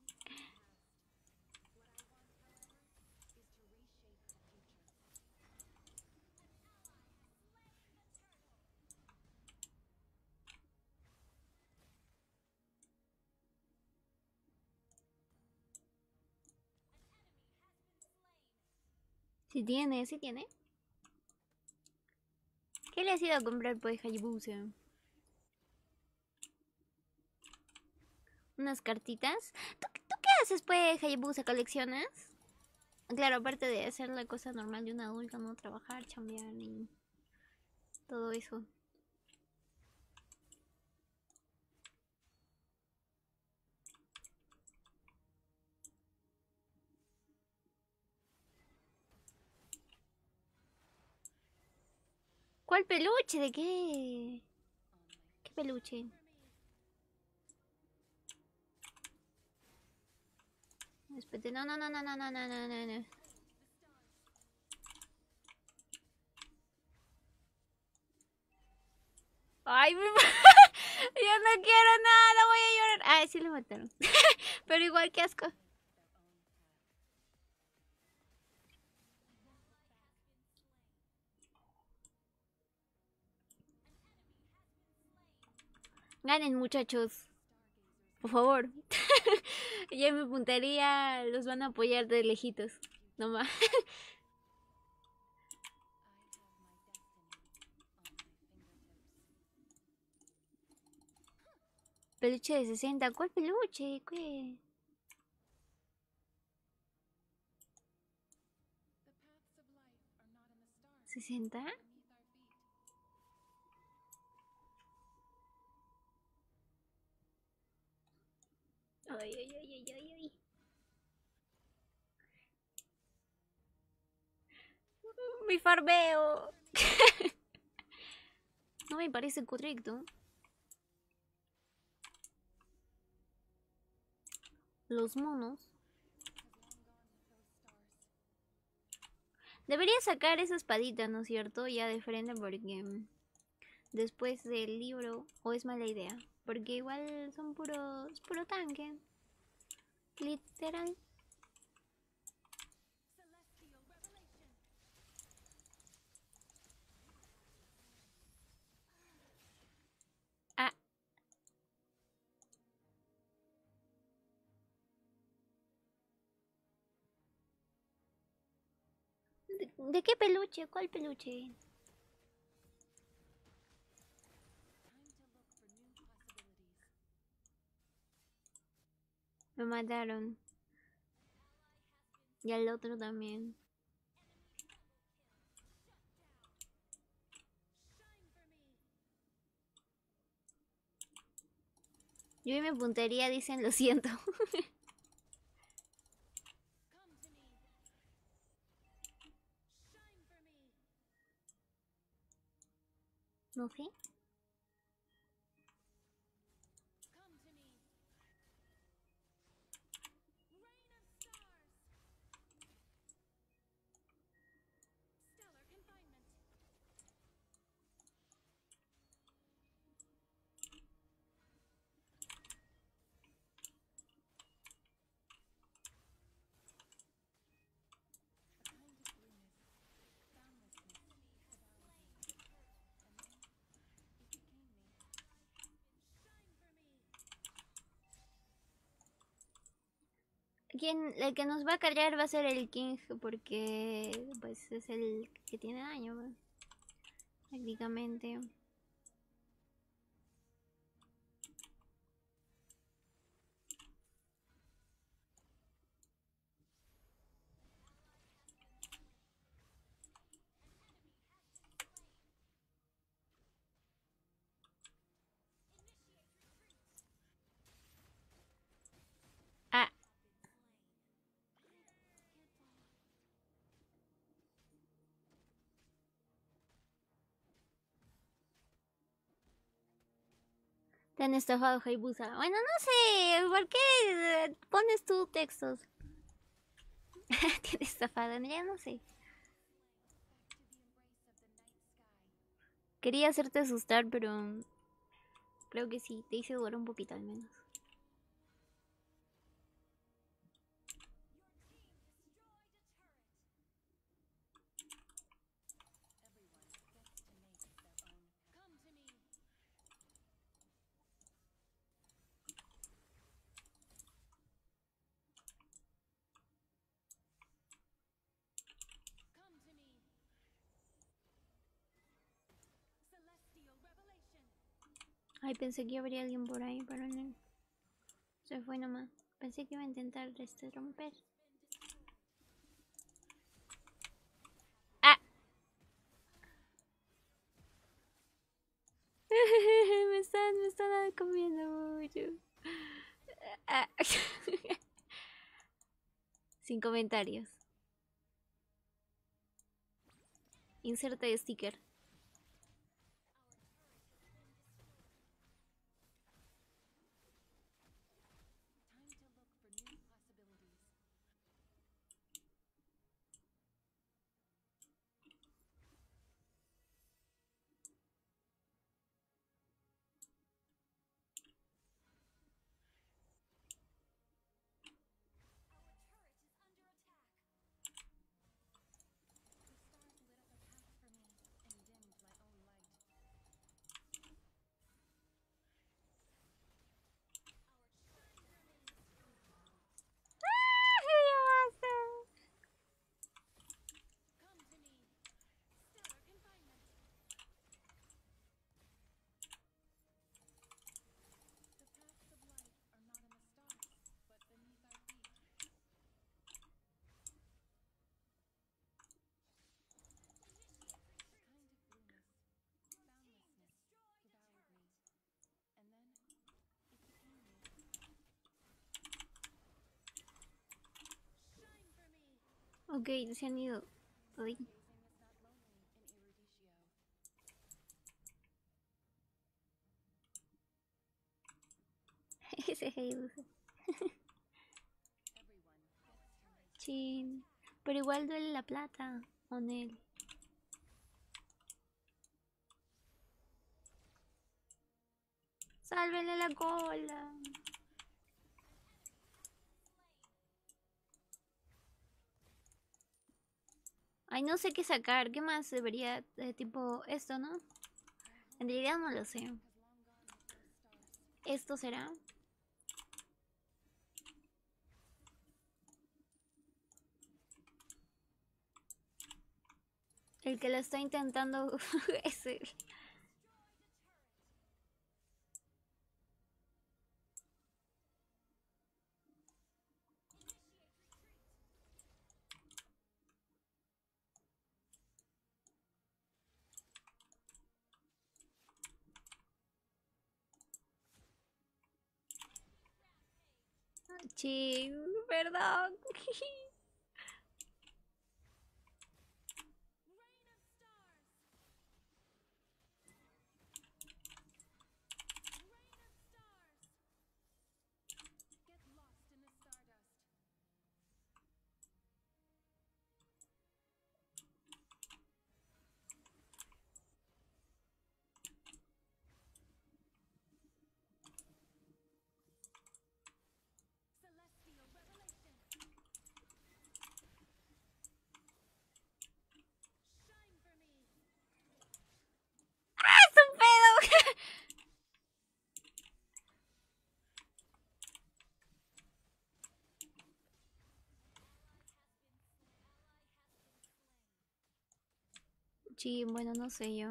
Si tiene, si tiene. ¿Qué le has ido a comprar pues Hayabusa? unas cartitas. ¿Tú, qué haces, pues, Hayabusa? ¿Coleccionas? Claro, aparte de hacer la cosa normal de un adulto, no trabajar, chambear y todo eso. ¿Cuál peluche? ¿De qué? ¿Qué peluche? Espérate, no, no, no, no, no, no, no, no, no, no. Ay, mi... [laughs] yo no quiero nada, voy a llorar. Ay, sí le mataron. [laughs] Pero igual que asco. Ganen, muchachos. Por favor. [laughs] ya mi puntería los van a apoyar de lejitos. No más. [laughs] Peluche de 60. ¿Cuál peluche? ¿Qué? ¿60? Ay, ay, ay, ay, ay, ay. Mi farmeo. [laughs] no me parece correcto. Los monos. Debería sacar esa espadita, ¿no es cierto? Ya de frente porque después del libro, o es mala idea. Porque igual son puros, puro tanque. Literal. Ah. ¿De, de qué peluche? ¿Cuál peluche? Me mataron. Y al otro también. Yo y mi puntería dicen lo siento. [laughs] ¿No sé? Quien, el que nos va a cargar va a ser el King porque pues es el que tiene daño prácticamente. Te han estafado, Haibusa. Bueno, no sé, ¿por qué eh, pones tú textos? [laughs] Te han estafado, ya no sé. Quería hacerte asustar, pero creo que sí, te hice dudar un poquito al menos. Pensé que habría alguien por ahí, pero no. Se fue nomás. Pensé que iba a intentar este romper. ¡Ah! [laughs] me están, me están comiendo mucho. Ah. [laughs] Sin comentarios. Inserta sticker. Ok, se han ido. Uy. Ese Heiduce. Chin. Pero igual duele la plata con él. Sálvele la cola. Ay, no sé qué sacar. ¿Qué más debería? de tipo esto, ¿no? En realidad no lo sé. ¿Esto será? El que lo está intentando [laughs] es él. Sí, perdón. [laughs] Sí, bueno, no sé yo.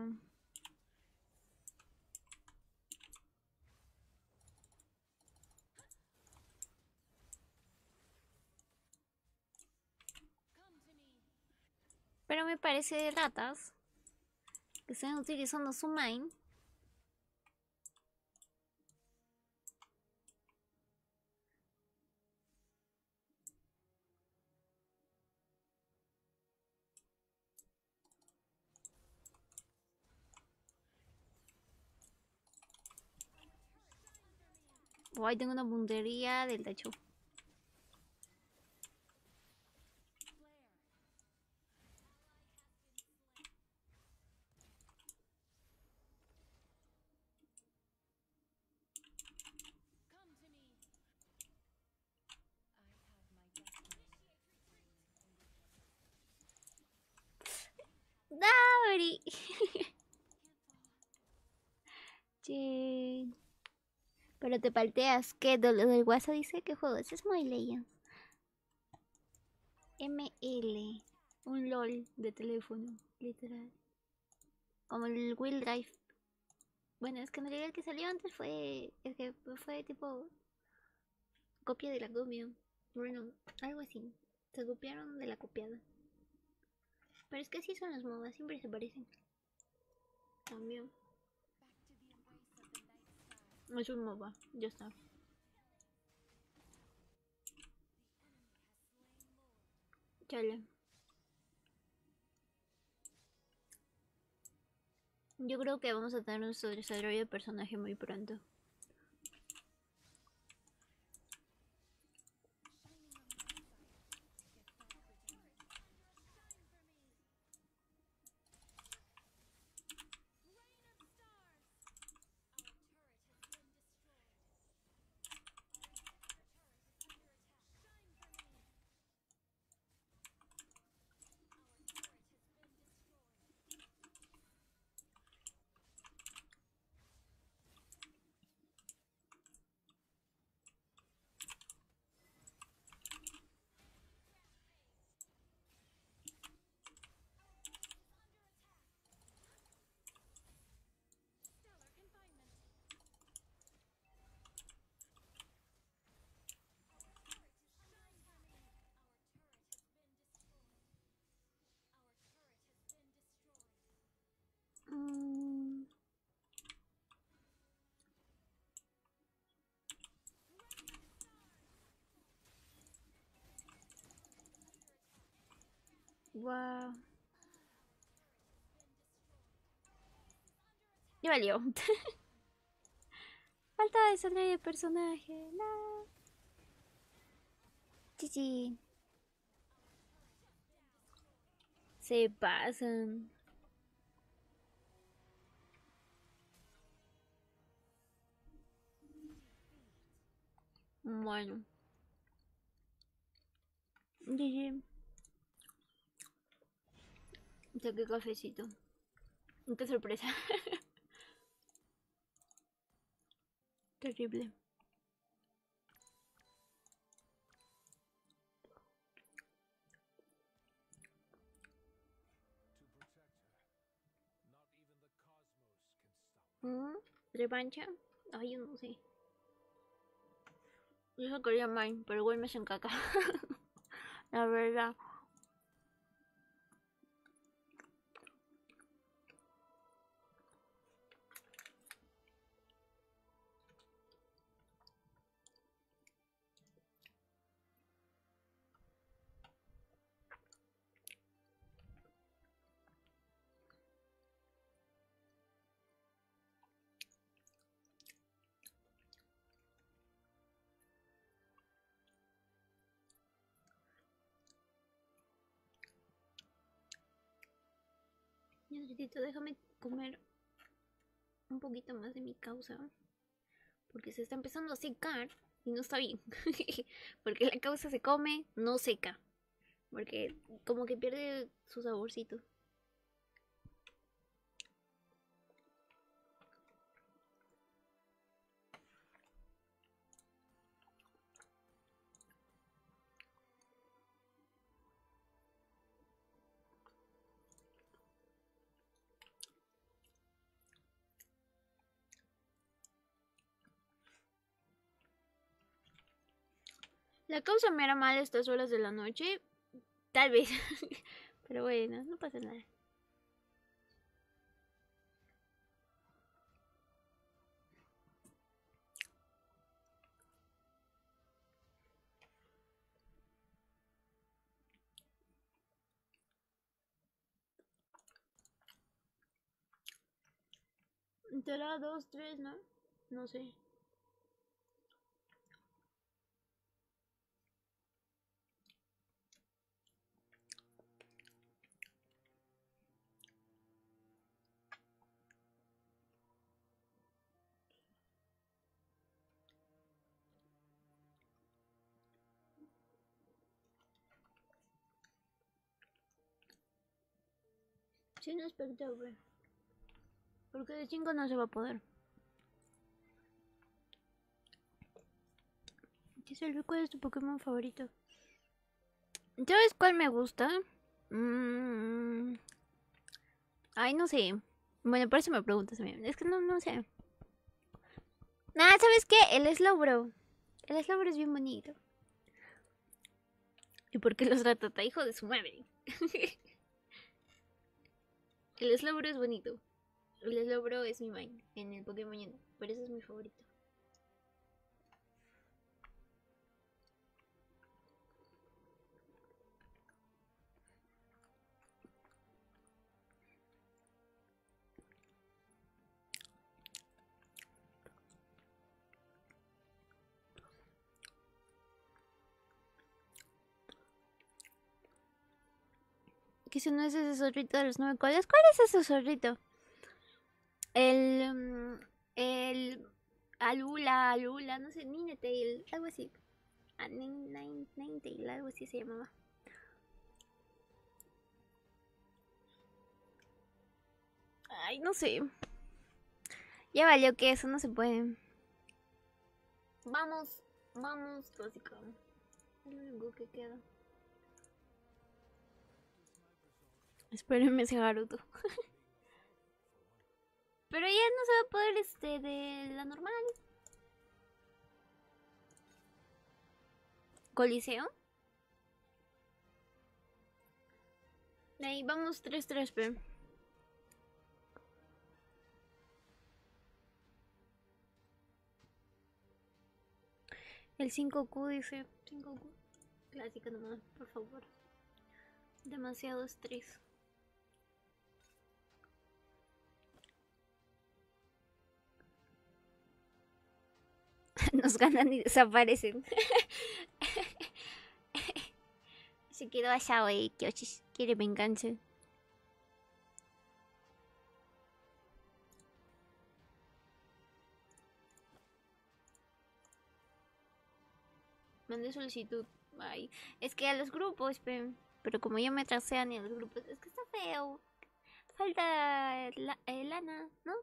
Pero me parece de ratas que están utilizando su main Oh, ahí tengo una puntería del techo. Dauri. sí. Pero te palteas. ¿Qué? Del WhatsApp dice que juego. Ese es muy Legends. ML. Un LOL de teléfono. Literal. Como el Will Drive. Bueno, es que en realidad el que salió antes fue. El que fue tipo. Copia de la copia. Bueno, algo así. Se copiaron de la copiada. Pero es que así son las modas, siempre se parecen. También. Es un MOBA, ya está. Chale. Yo creo que vamos a tener nuestro desarrollo de personaje muy pronto. Wow. Ya valió. [laughs] Falta de el personaje. No. Chichi. Se pasan. Bueno. GG. Saqué cafecito. Qué sorpresa. [laughs] Terrible. ¿Mm? ¿Revancha? Ay, yo no sé. Yo quería mine, pero igual me hacen caca. [laughs] La verdad. Déjame comer un poquito más de mi causa. Porque se está empezando a secar y no está bien. [laughs] porque la causa se come, no seca. Porque como que pierde su saborcito. La causa me era mal estas horas de la noche. Tal vez. [laughs] Pero bueno, no pasa nada. Será dos, tres, ¿no? No sé. Sin espectador. Porque de 5 no se va a poder. Dice ¿cuál es tu Pokémon favorito? ¿Sabes cuál me gusta? Mm. Ay, no sé. Bueno, por eso me preguntas Es que no, no sé. Nada, ¿sabes qué? El Slowbro. El Slowbro es bien bonito. ¿Y por qué los [laughs] ratata hijo de su madre? [laughs] El Slowbro es bonito. El Slowbro es mi main en el Pokémon Por eso es mi favorito. Que si no es ese zorrito de los nueve colas. ¿Cuál es ese zorrito? El. Mm, el. Alula, Alula, no sé, Ninetail, algo así. Ah, Ninetail, algo así se llamaba. Ay, no sé. Ya valió que eso no se puede. Vamos, vamos, clásico. Es único que queda. Espérenme ese Garuto. [laughs] Pero ya no se va a poder este de la normal. Coliseo. Ahí vamos 3-3P. El 5Q dice 5Q. Clásica nomás, por favor. Demasiado estrés. [laughs] Nos ganan y desaparecen. [laughs] Se quedó allá hoy, Kyoshi. Quiere venganza. Mandé solicitud. Ay, es que a los grupos, pero como yo me trasean y a los grupos, es que está feo. Falta la, eh, lana, ¿no?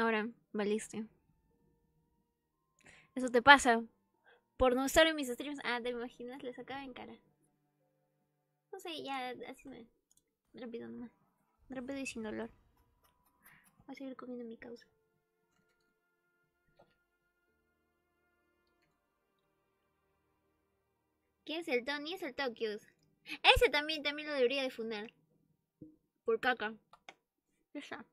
Ahora, valiste. Eso te pasa por no estar en mis streams. Ah, te imaginas, les acaba en cara. No sé, ya, así me. Rápido nomás. Rápido y sin dolor. Voy a seguir comiendo mi causa. ¿Quién es el Tony? Es el Tokyo. Ese también, también lo debería de fundar. Por caca. Ya.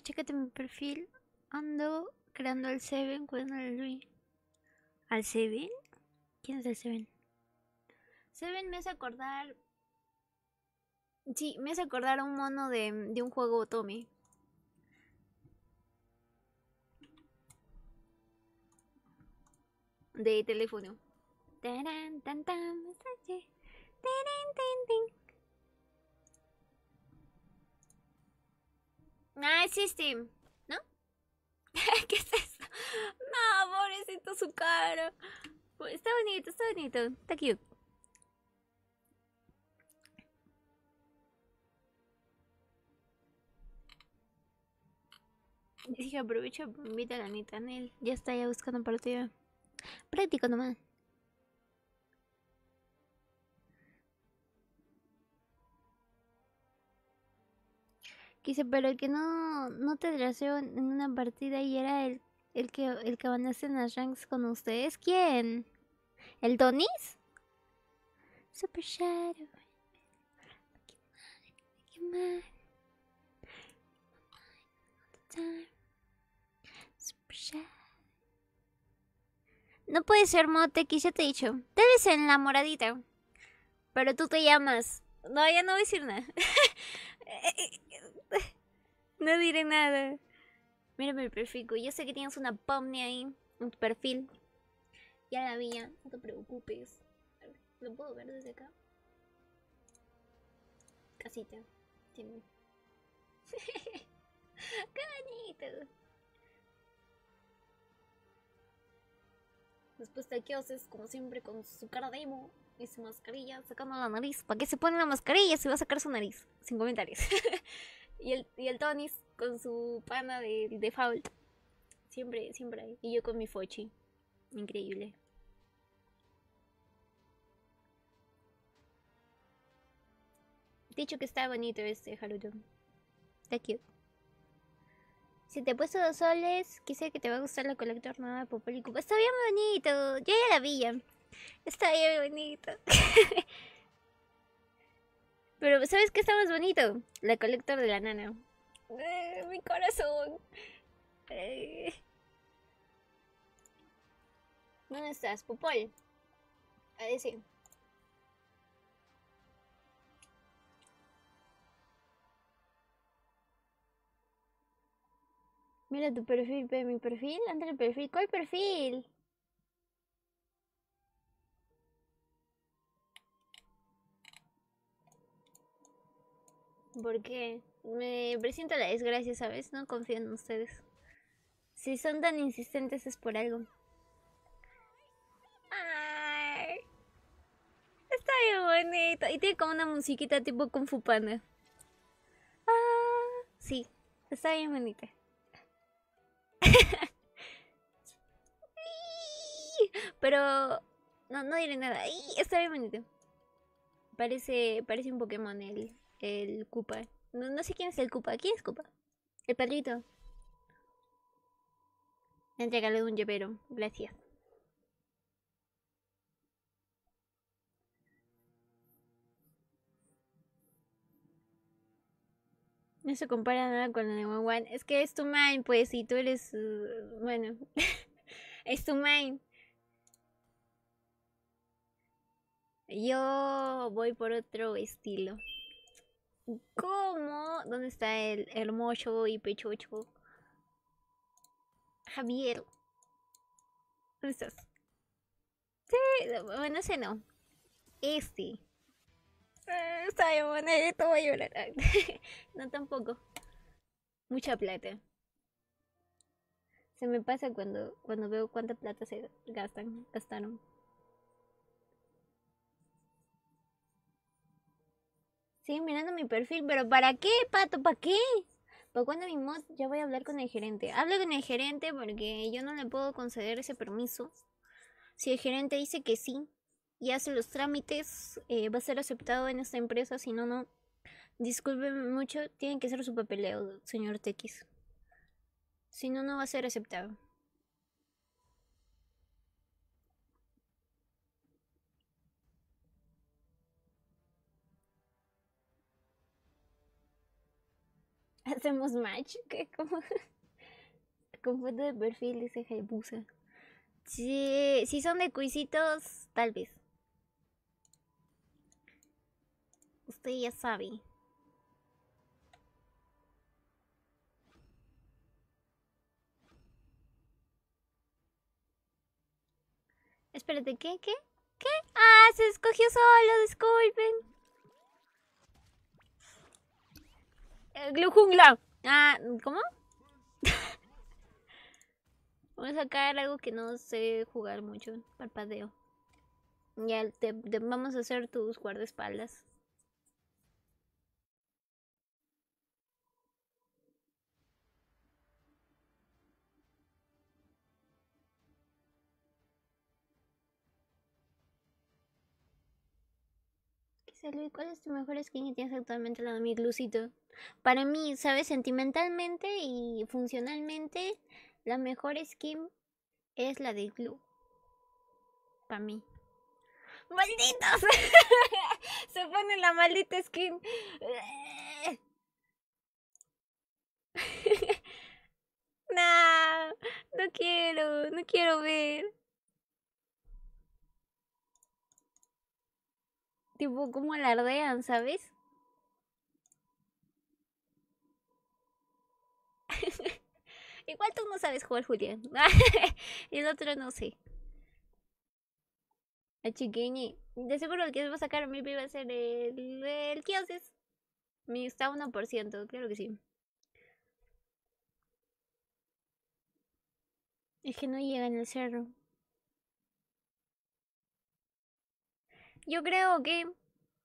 Luis, chécate mi perfil. Ando creando al Seven con el Luis. ¿Al Seven? ¿Quién es el Seven? Seven me hace acordar. Sí, me hace acordar a un mono de, un juego Tommy. De teléfono. Taran, tan, tan, Ah, sí, Steam. ¿No? [laughs] ¿Qué es eso? No, pobrecito su cara. Pues, está bonito, está bonito. Está cute. Dije, aprovecha, invita a la Anita él. Ya está ya buscando partida. Práctico nomás. Quise, pero el que no, no te draseó en una partida y era el, el que el que van a hacer las ranks con ustedes. ¿Quién? ¿El Donis? Super Shadow. Super Shadow. No puede ser Motex, ya te he dicho. Debes ser enamoradita. Pero tú te llamas. No, ya no voy a decir nada. [laughs] No diré nada. Mírame el perfil. Yo sé que tienes una pomnia ahí en tu perfil. Ya la vi, no te preocupes. ¿Lo puedo ver desde acá? Casita. [laughs] Qué bonito. Después de es como siempre, con su cara de emo y su mascarilla, sacando la nariz. ¿Para qué se pone la mascarilla si va a sacar su nariz? Sin comentarios. [laughs] Y el, y el Tonis con su pana de, de Foul. Siempre, siempre ahí. Y yo con mi Fochi. Increíble. Dicho que está bonito este Haruto. Está cute. Si te he puesto dos soles, quise que te va a gustar la colector nueva de Popoli Está bien bonito. Yo ya la vi. Está bien bonito. [laughs] Pero ¿sabes qué está más bonito? La colector de la nana. Eh, mi corazón. Eh. ¿Dónde estás, Popol? A decir. Mira tu perfil, mi perfil, ante el perfil. ¿Cuál perfil? Porque me presento la desgracia, ¿sabes? No confío en ustedes. Si son tan insistentes es por algo. Ay, está bien bonito. Y tiene como una musiquita tipo Kung Fu Panda. Ah, sí, está bien bonita. [laughs] Pero no, no diré nada. Está bien bonito. Parece, parece un Pokémon el, el Koopa. No, no sé quién es el Cupa. ¿Quién es Cupa? El perrito. Entregarle un llavero. Gracias. No se compara nada con la de One. Es que es tu main, pues, y tú eres. Uh, bueno. [laughs] es tu main. Yo voy por otro estilo. ¿Cómo? ¿Dónde está el hermoso y pechocho? Javier. ¿Dónde estás? Sí, bueno, ese no. Este. Ah, está bien bonito, voy a llorar. [laughs] no, tampoco. Mucha plata. Se me pasa cuando, cuando veo cuánta plata se gastan, gastaron. Sí, mirando mi perfil, pero ¿para qué, pato? ¿Para qué? ¿Para cuando mi mod? Ya voy a hablar con el gerente. Hablo con el gerente porque yo no le puedo conceder ese permiso. Si el gerente dice que sí y hace los trámites, eh, va a ser aceptado en esta empresa. Si no, no. Disculpen mucho, tiene que ser su papeleo, señor Tex. Si no, no va a ser aceptado. Hacemos match, que como [laughs] con foto de perfil dice Jaibusa. Si, si son de cuisitos, tal vez. Usted ya sabe. Espérate, ¿qué? ¿Qué? ¿Qué? Ah, se escogió solo, disculpen. Glujungla. Ah, ¿cómo? [laughs] Vamos a sacar algo que no sé jugar mucho. Parpadeo. Ya, te, vamos a hacer tus guardaespaldas. ¿Cuál es tu mejor skin que tienes actualmente? La de mi glucito. Para mí, ¿sabes? Sentimentalmente y funcionalmente, la mejor skin es la de glue. Para mí. ¡Malditos! [laughs] Se pone la maldita skin. [laughs] no, no quiero, no quiero ver. Tipo, como alardean, ¿sabes? [laughs] Igual tú no sabes jugar, Julián. [laughs] el otro no sé. A chiquiñi. De seguro el que va a sacar mí va a ser el, el Kioses. Mi está 1%, claro que sí. Es que no llega en el cerro. Yo creo que...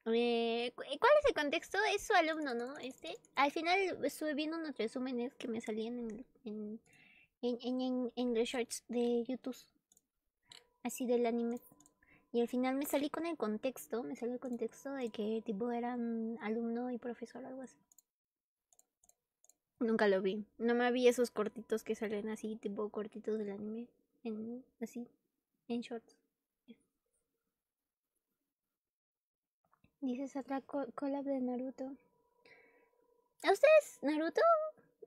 Eh, ¿Cuál es el contexto? Es su alumno, ¿no? Este. Al final estuve viendo unos resúmenes que me salían en, en, en, en, los shorts de YouTube. Así del anime. Y al final me salí con el contexto. Me salió el contexto de que tipo eran alumno y profesor o algo así. Nunca lo vi. No me vi esos cortitos que salen así, tipo cortitos del anime. En, así, en shorts. Dices otra collab de Naruto. ¿A ustedes Naruto?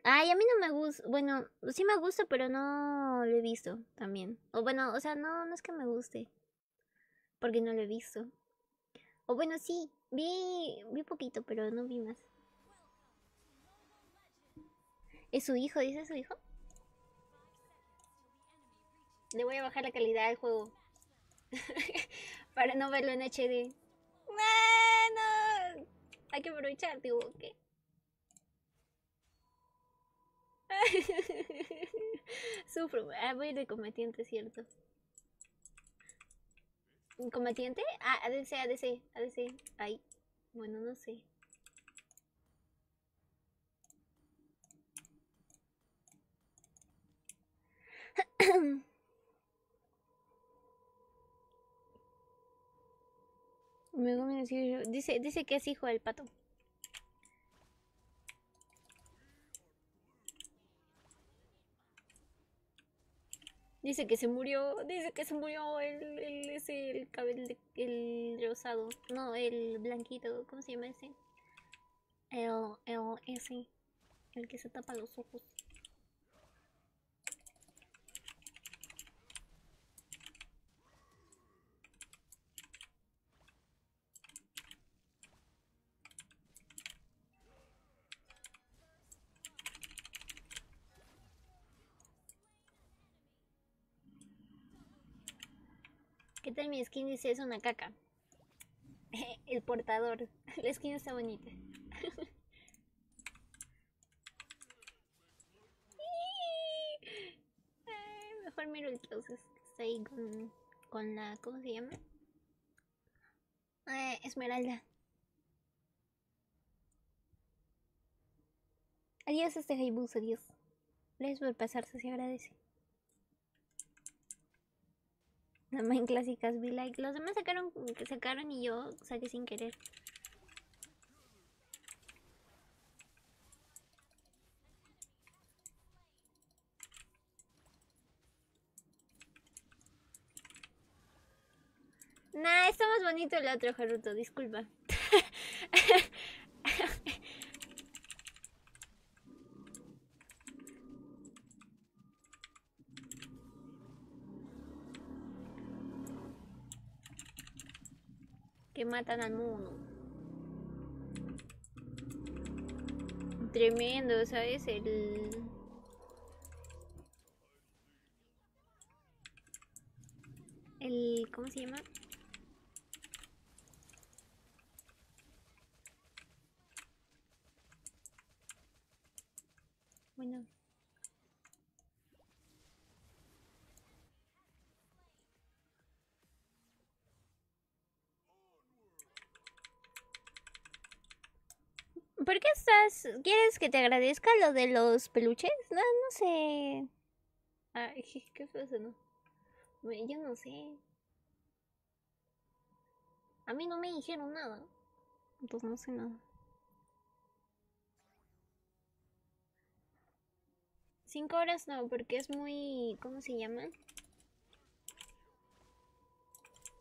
Ay, a mí no me gusta. Bueno, sí me gusta, pero no lo he visto también. O bueno, o sea, no, no es que me guste. Porque no lo he visto. O bueno, sí, vi, vi poquito, pero no vi más. ¿Es su hijo? ¿Dice su hijo? Le voy a bajar la calidad al juego. [laughs] Para no verlo en HD. Hay que aprovechar, digo, ¿qué? [laughs] Sufro, ah, voy de combatiente, cierto. ¿Combatiente? Ah, ADC, ADC, ADC. Ay, bueno, no sé. [clears throat] [coughs] Dice, dice que es hijo del pato. Dice que se murió, dice que se murió el, el, ese, el cabello, el rosado, no, el blanquito, ¿cómo se llama ese? El, el, ese, el que se tapa los ojos. ¿Qué tal mi skin? Dice, es una caca. [laughs] El portador. [laughs] La skin está bonita. [laughs] mejor miro el Closes. Está ahí con, con la... ¿Cómo se llama? Eh, Esmeralda. Adiós, este Haibus, adiós. Gracias por pasarse, se agradece. En clásicas vi like. Los demás sacaron, sacaron y yo saqué sin querer. Nah, está más bonito el otro, Haruto, disculpa. que matan al mundo. Tremendo, ¿sabes? El... El... ¿Cómo se llama? ¿Quieres que te agradezca lo de los peluches? No, no sé. Ay, [laughs] ¿qué pasa, no? Yo no sé. A mí no me dijeron nada. Entonces no sé nada. Cinco horas no, porque es muy... ¿Cómo se llama?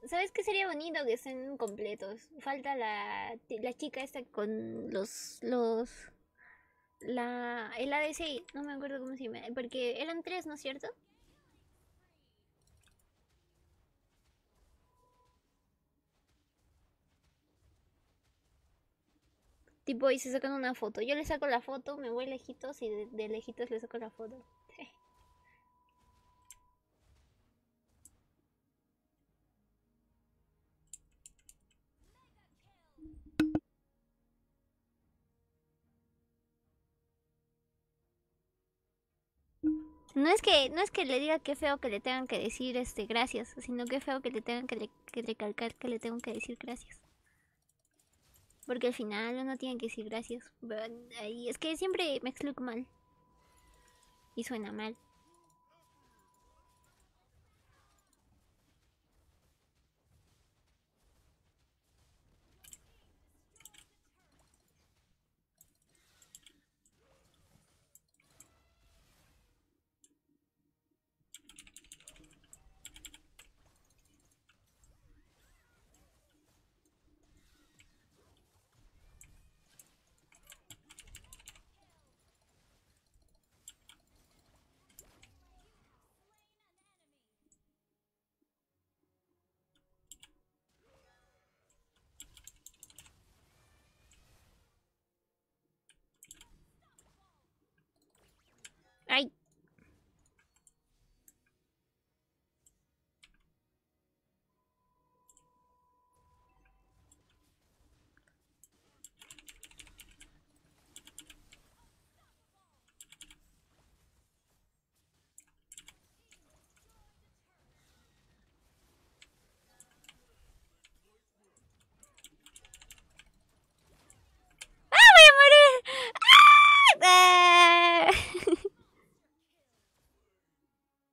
¿Sabes qué sería bonito que estén completos? Falta la, la chica esta con los... los la, el ADC, no me acuerdo cómo se llama, porque eran tres, ¿no es cierto? Tipo, y se sacan una foto. Yo le saco la foto, me voy lejitos y de, de lejitos le saco la foto. No es que, no es que le diga que feo que le tengan que decir este gracias, sino que feo que le tengan que, que recalcar que le tengo que decir gracias. Porque al final uno tiene que decir gracias. Y es que siempre me explico mal. Y suena mal. [laughs]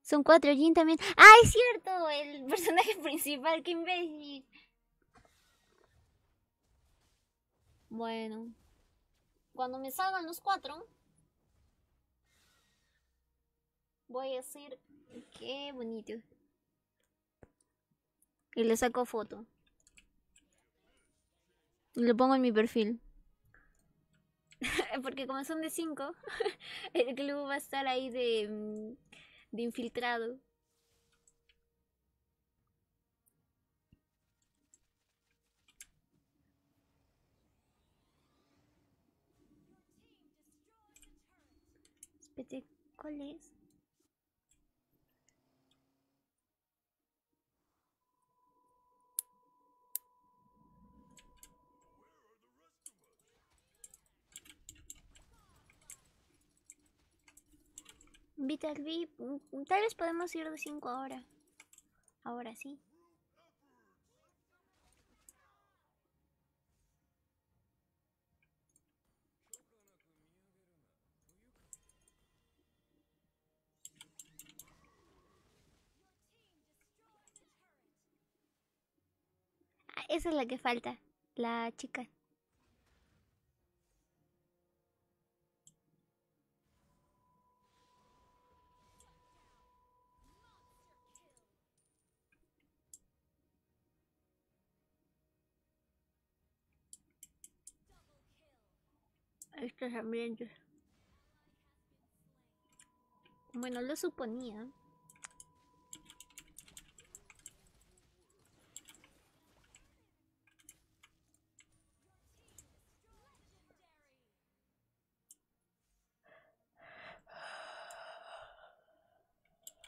Son cuatro, Jin también. ¡Ah, es cierto! El personaje [laughs] principal, qué imbécil. Bueno. Cuando me salgan los cuatro, voy a decir Qué bonito. Y le saco foto. Y lo pongo en mi perfil. [laughs] Porque como son de 5, [laughs] el club va a estar ahí de, mm, de infiltrado. Vital V, mm, tal vez podemos ir de 5 ahora. Ahora sí. Ah, esa es la que falta, la chica. Estos hambrientos. Bueno, lo suponía.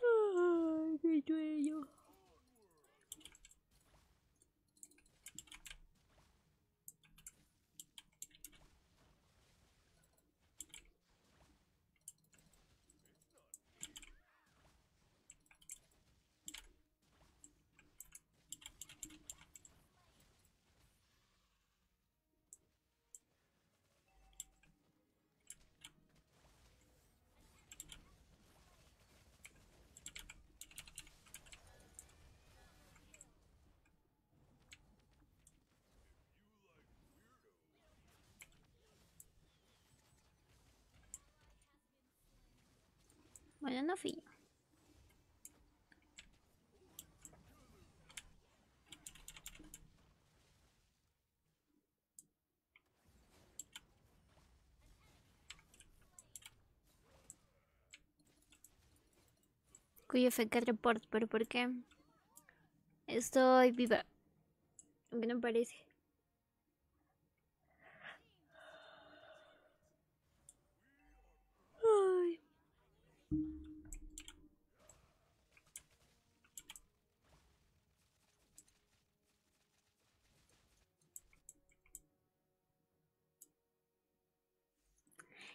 Ay, qué sueño. Bueno, no fui yo. Cuyo FK report, pero ¿por qué? Estoy viva. Aunque no parece. Ay.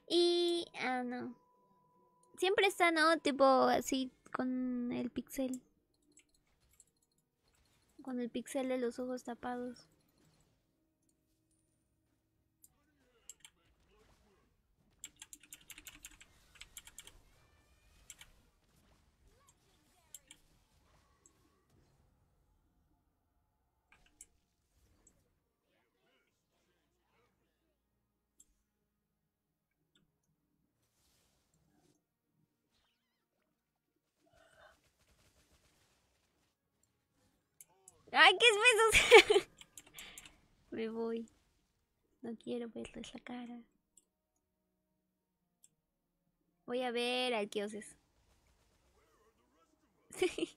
Y... Ah, no. Siempre está, ¿no? Tipo así con el pixel. Con el pixel de los ojos tapados. ¡Ay, qué besos! [laughs] Me voy. No quiero verles la cara. Voy a ver al Kioses. [laughs]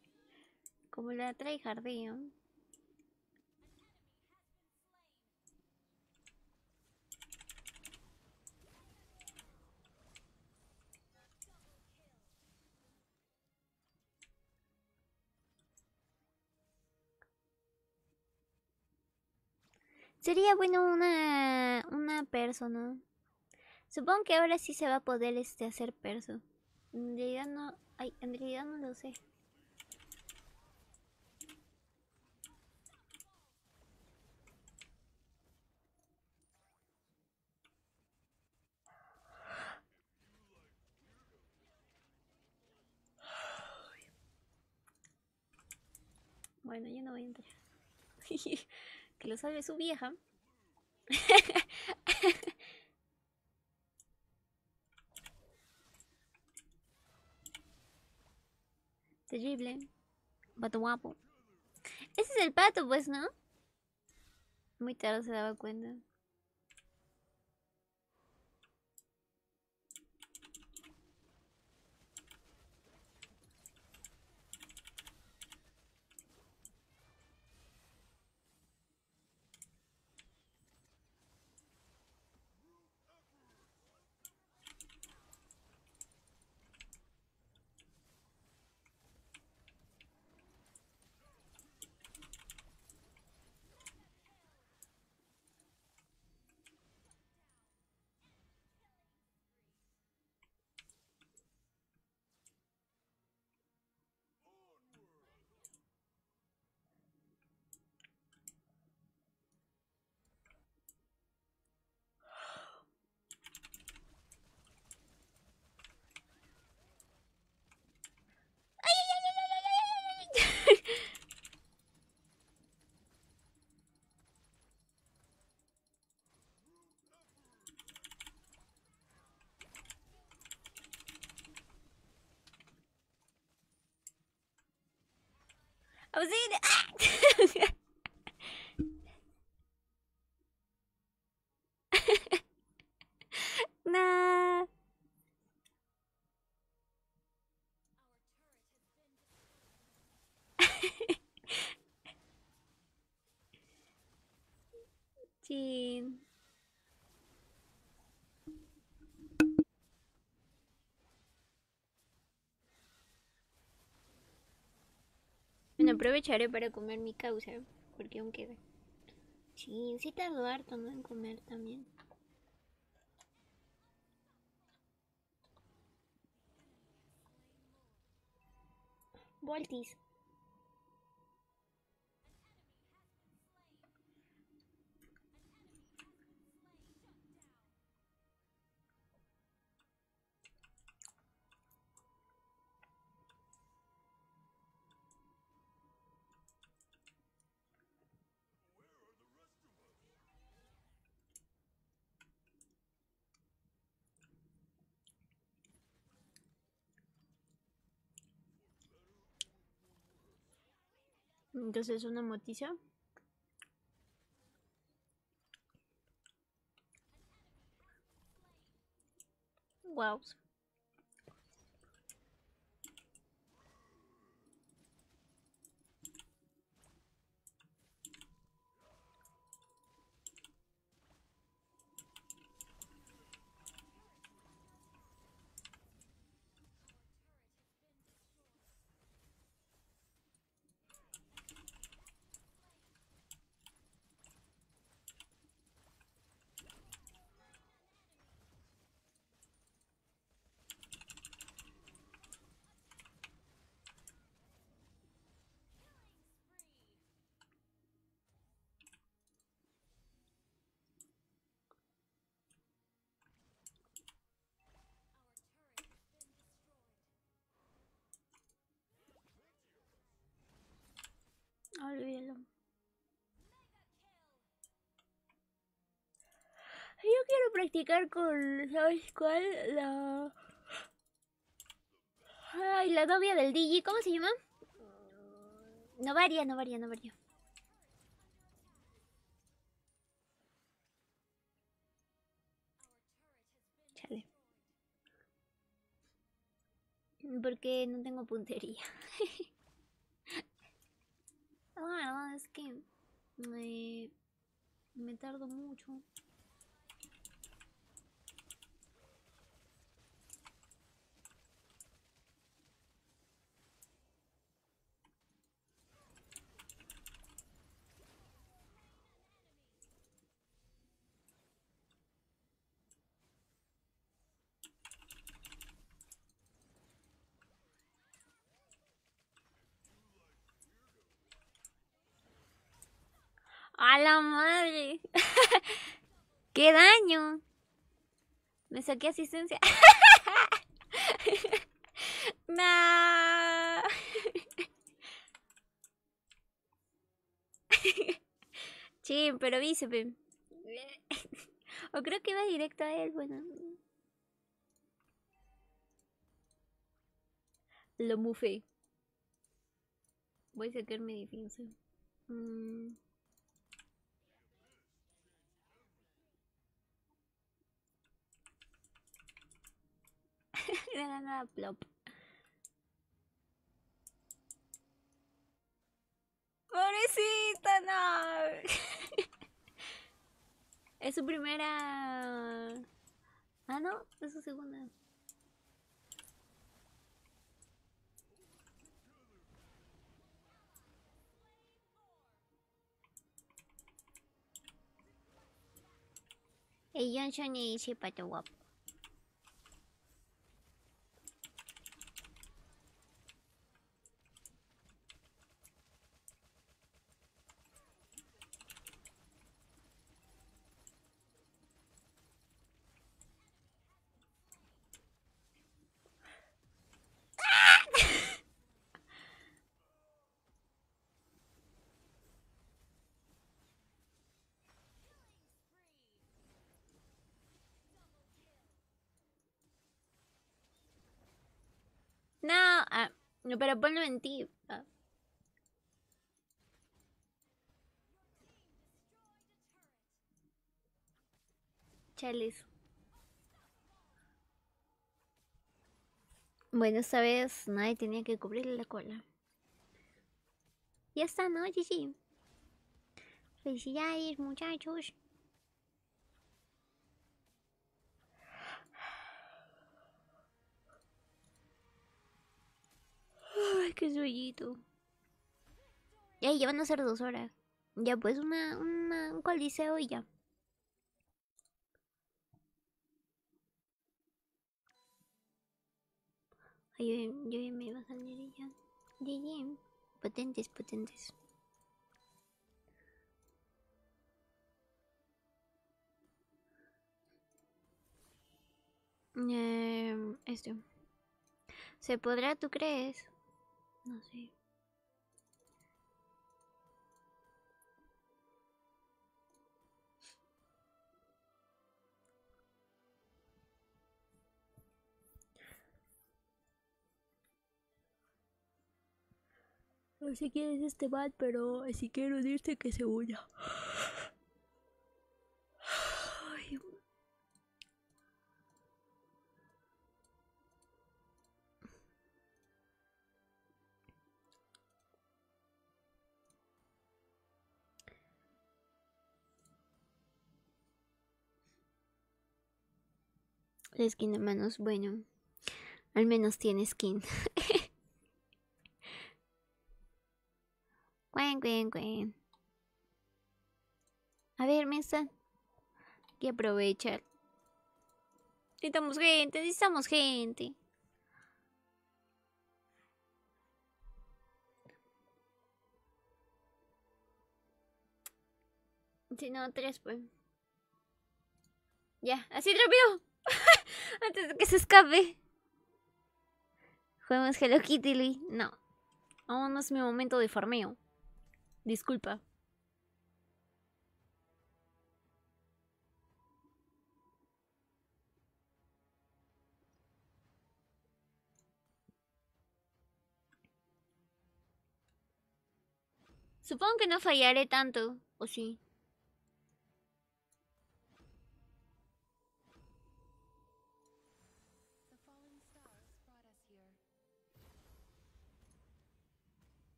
Como la trae jardín. Sería bueno una una persona. Supongo que ahora sí se va a poder este hacer perso. En realidad no, ay, en realidad no lo sé. Bueno, yo no voy a entrar. [laughs] lo salve su vieja. [laughs] Terrible. Pato guapo. Ese es el pato, pues, ¿no? Muy tarde se daba cuenta. Auxilio. [laughs] nah. [laughs] Chin. Bueno, aprovecharé para comer mi causa, porque aún queda. Sí, sí tardó harto, ¿no? En comer también. Voltis. Entonces una noticia. Wow. Olvídalo. Yo quiero practicar con, ¿sabes cuál? La... Ay, la novia del DJ, ¿cómo se llama? No varía, no varía, no varía. Chale. Porque no tengo puntería. [laughs] La verdad es que me, me tardo mucho. ¡A la madre! [laughs] ¡Qué daño! Me saqué asistencia. [laughs] nah. [laughs] Sí, pero vícepe. o creo que va directo a él, bueno. Lo mufé. Voy a sacar mi defensa. Mm. [laughs] Era nada plop. Pobrecita, no. [laughs] es su primera. Ah, no, es su segunda. Ayun siya niisip at wap. No, ah, no, pero ponlo en ti. Ah. Bueno, esta vez nadie tenía que cubrirle la cola. Ya está, ¿no, Gigi? Felicidades, muchachos. Ay, qué sueñito. Ya, ya van a ser dos horas. Ya, pues una, una, un coliseo y ya. Ay, yo, yo me iba a salir. Ya, ya. Potentes, potentes. Eh, este. ¿Se podrá, tú crees? No sé. No sé quién es este mal, pero si quiero decirte que se huya. La skin de manos, bueno. Al menos tiene skin. Cuen, cuen, cuen. A ver, mesa. Que aprovechar. Necesitamos gente, necesitamos gente. Si no, tres, pues. Ya, así rápido. [laughs] Antes de que se escape. Juegos Hello Kitty, Lee. No. Aún no es mi momento de farmeo. Disculpa. Supongo que no fallaré tanto, ¿o sí?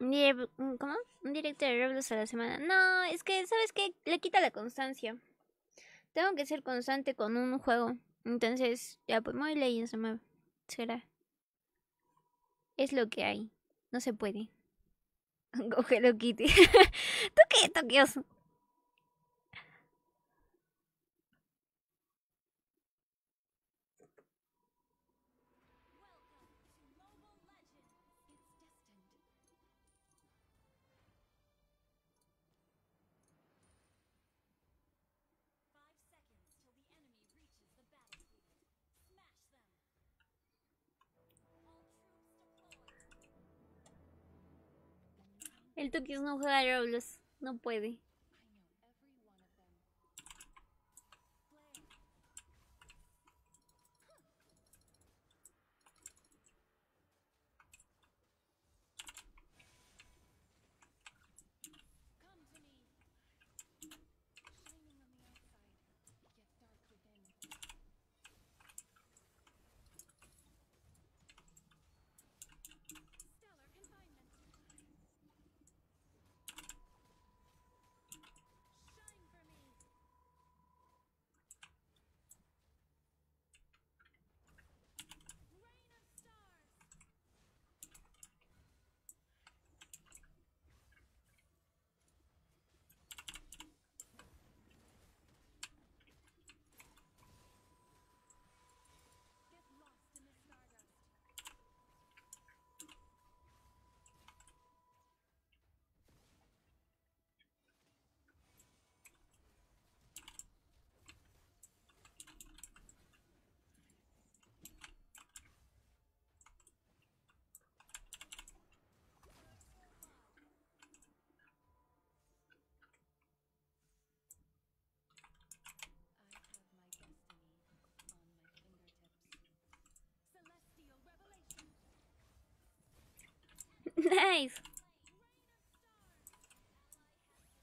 Un ¿Cómo? Un directo de Roblox a la semana. No, es que, ¿sabes qué? Le quita la constancia. Tengo que ser constante con un juego. Entonces, ya, pues muy leyendo se me será. Es lo que hay. No se puede. Hello Kitty. ¿Tú qué? El Tokios no juega a Roblox. No puede.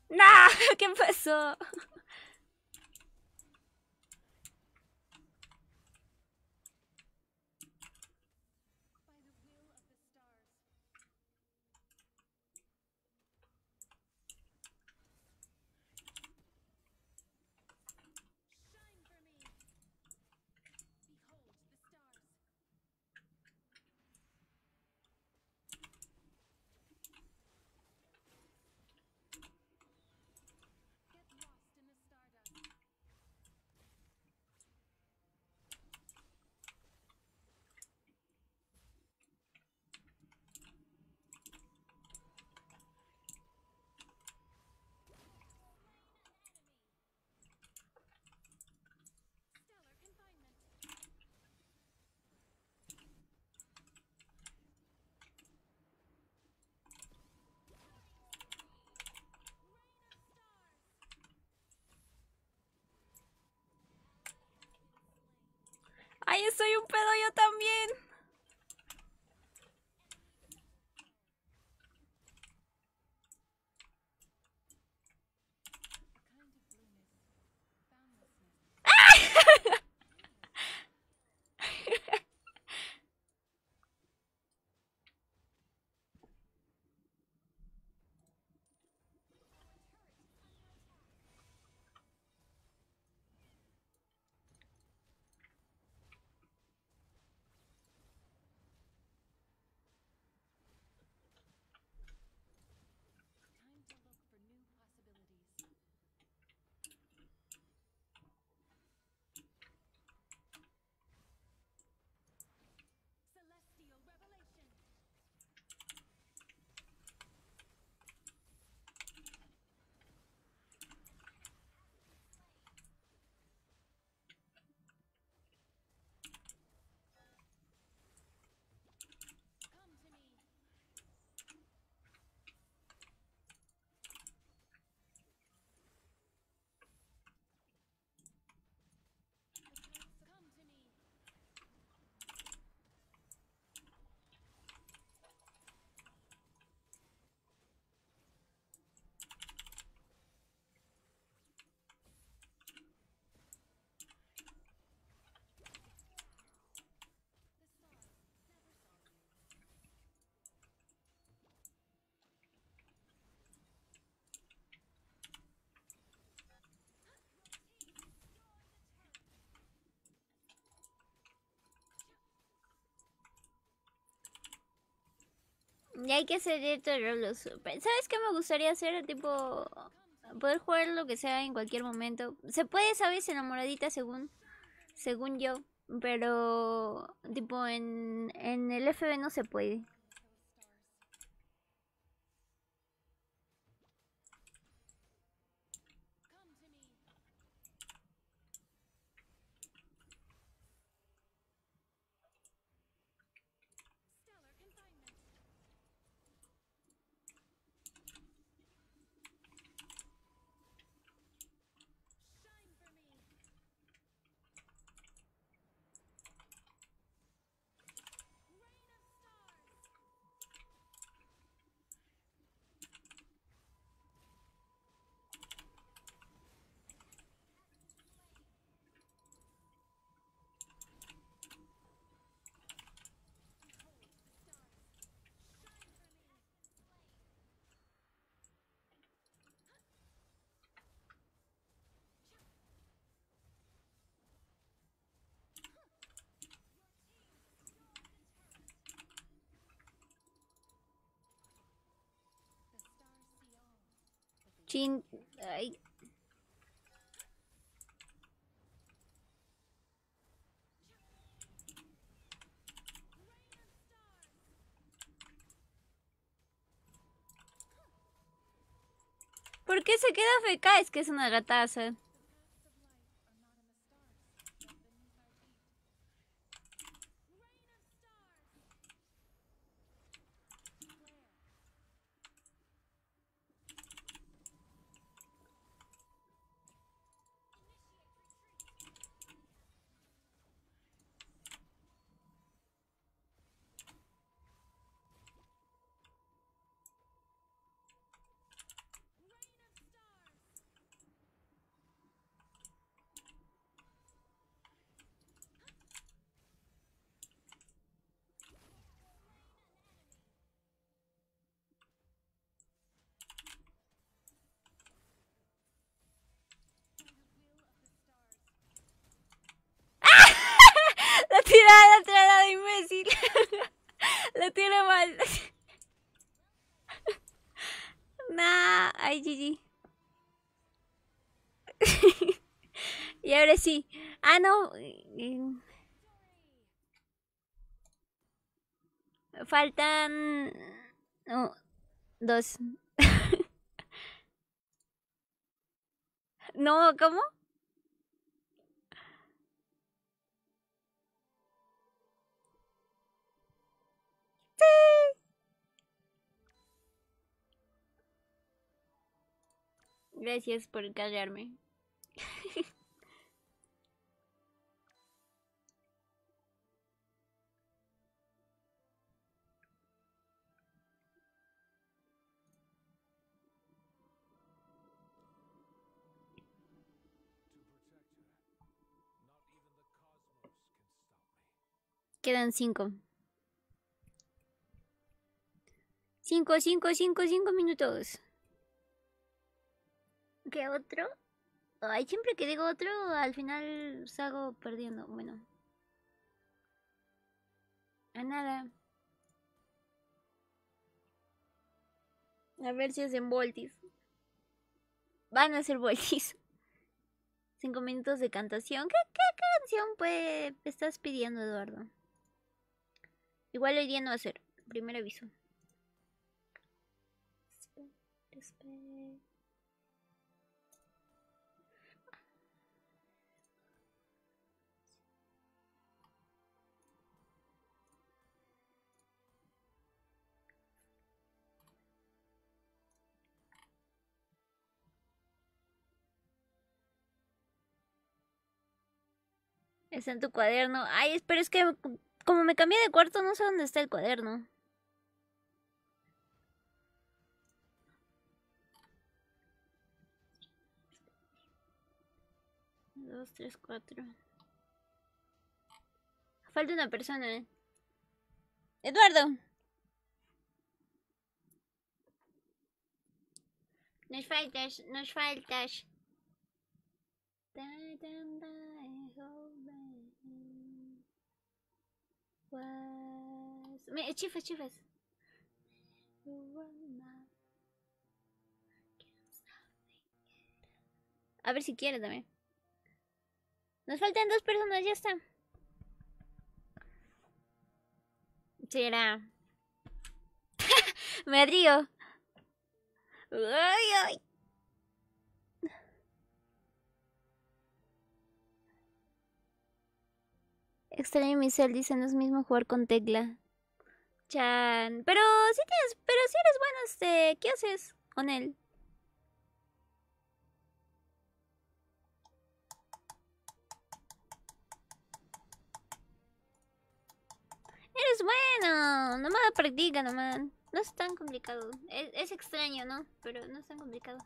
No, [laughs] [laughs] ¿qué pasó? Ay, soy un pedo yo también. Y hay que hacer esto Roblox. ¿Sabes qué me gustaría hacer? Tipo, poder jugar lo que sea en cualquier momento. Se puede, ¿sabes? Enamoradita según, según yo. Pero, tipo, en, en el FB no se puede. Chin. Ay. ¿Por qué se queda feca? Es que es una gataza. la tirada de imbécil. la tiene mal. nah, ay, GG. y ahora sí. Ah, no. Faltan. dos. [laughs] no, ¿cómo? Gracias por callarme. [laughs] Quedan cinco. Cinco, cinco, cinco, cinco minutos. ¿Qué otro? Ay, siempre que digo otro, al final salgo perdiendo. Bueno. A nada. A ver si hacen voltis. Van a hacer voltis. [laughs] Cinco minutos de cantación. ¿Qué, qué canción pues estás pidiendo, Eduardo? Igual hoy día no va a ser. Primer aviso. Está en tu cuaderno. Ay, pero es que como me cambié de cuarto, no sé dónde está el cuaderno. Dos, tres, cuatro. Falta una persona. Eduardo. Nos faltas, nos faltas. Me, chifas, chifas. A ver si quiere también. Nos faltan dos personas, ya está. Será. [laughs] Me río. Ay, ay. Extraño mi cel, dice, no es mismo jugar con tecla. Chan. Pero si tienes, pero si eres bueno, este, ¿qué haces con él? Eres bueno, nomás practica nomás. No es tan complicado. Es extraño, ¿no? Pero no es tan complicado.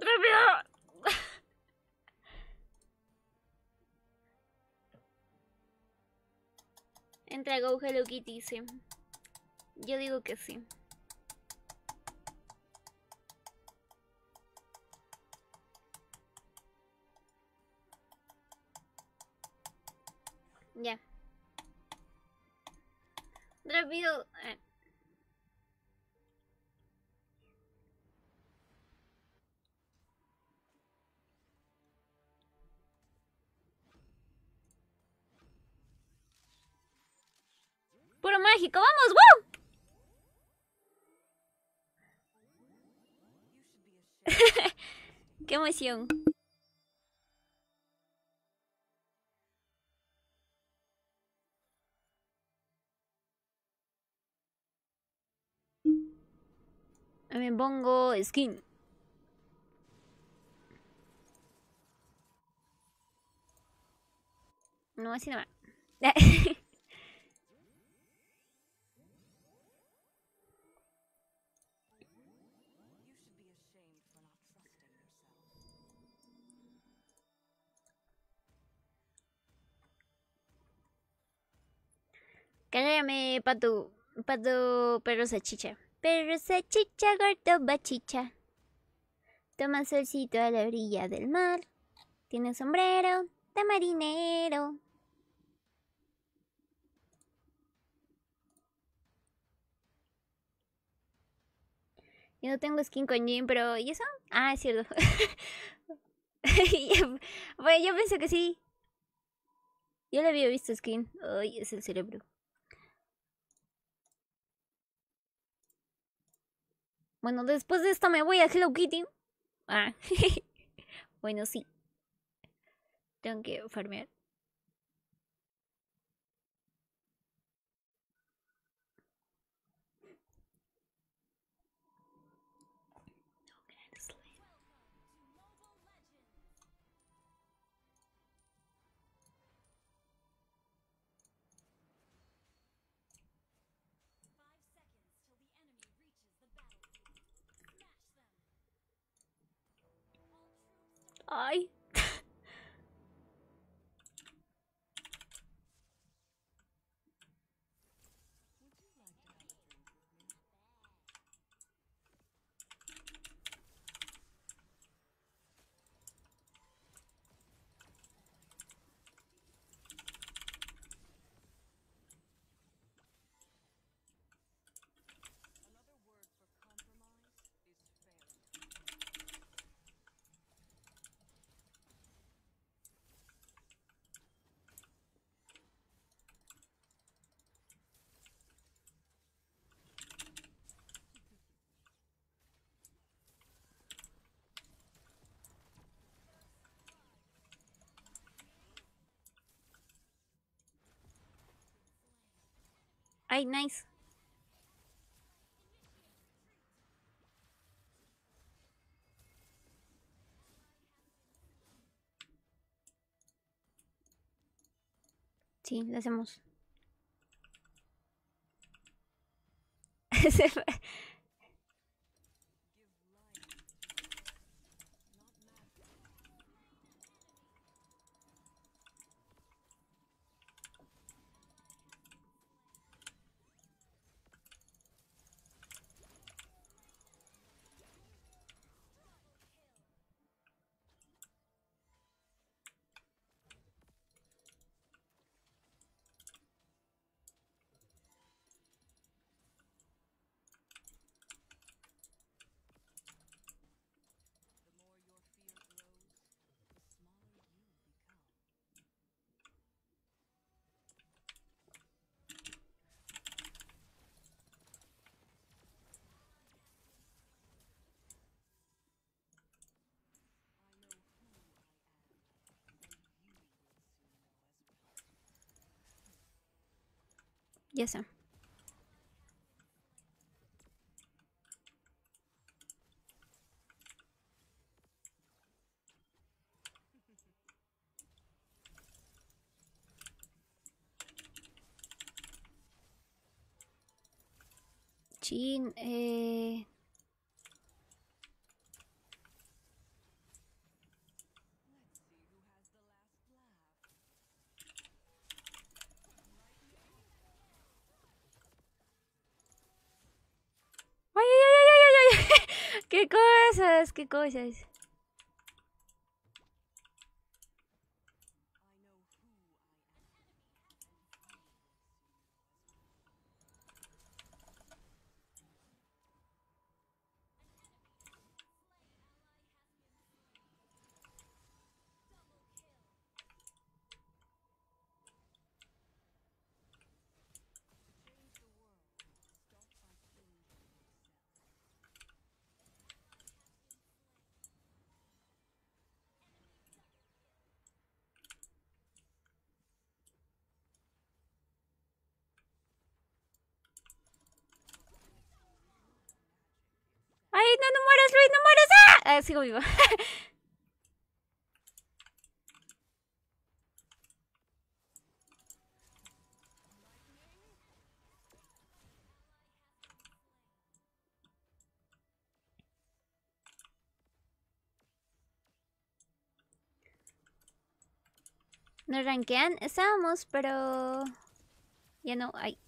¡Rápido! Entra Go Hello Kitty, sí. Yo digo que sí. Ya. Rápido. eh. Mágico, vamos, ¡wow! [laughs] ¡Qué emoción! Me pongo skin. No, así no va. [laughs] Cállame, pato. Pato, perro salchicha. Perro salchicha, gordo bachicha. Toma solcito a la orilla del mar. Tiene sombrero de marinero. Yo no tengo skin con Jin, pero ¿y eso? Ah, es cierto. [laughs] bueno, yo pensé que sí. Yo le había visto skin. Ay, es el cerebro. Bueno, después de esto me voy a Hello Kitty. Ah, [laughs] bueno, sí. Tengo que farmear. Ay. Ay, nice. Sí, lo hacemos. [laughs] Ya sé. Chin, eh... Ay, ay, ay, ay, ay, ay, ay. Qué cosas, qué cosas. No, no mueras, Luis, no mueras. ¡Ah! ah sigo vivo. [laughs] Nos ranquean. Estábamos, pero... Ya no hay.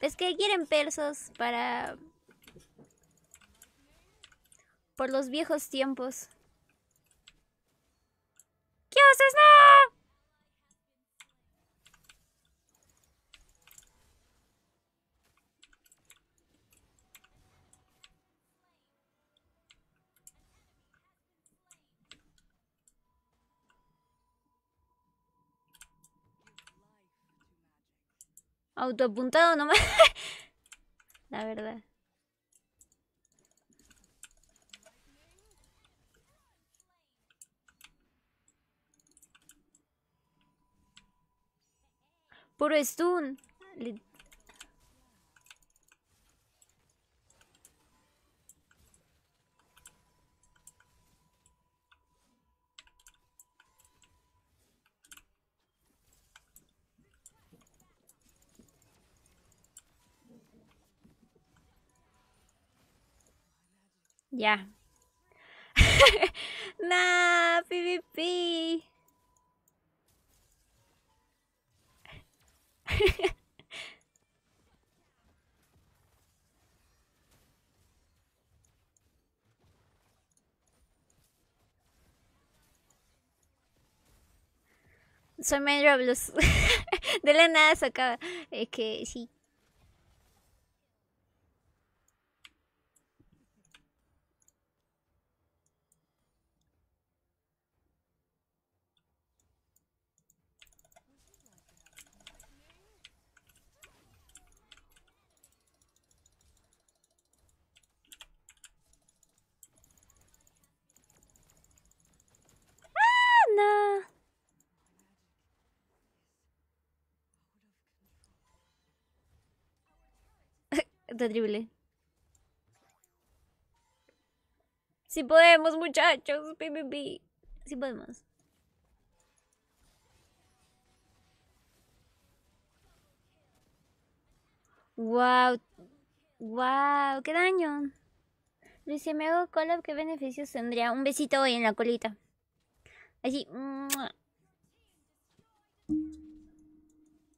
Es que quieren persos para... Por los viejos tiempos. ¿Qué haces? ¡No! Autoapuntado nomás. [laughs] La verdad. Puro stun. Ya. [laughs] nah, PvP. [laughs] Soy medio Blues. [laughs] de la nada sacaba. Es que sí. [laughs] terrible. Si podemos, muchachos. Si podemos. Wow. Wow, qué daño. Si me hago collab, ¿qué beneficios tendría? Un besito hoy en la colita. Así.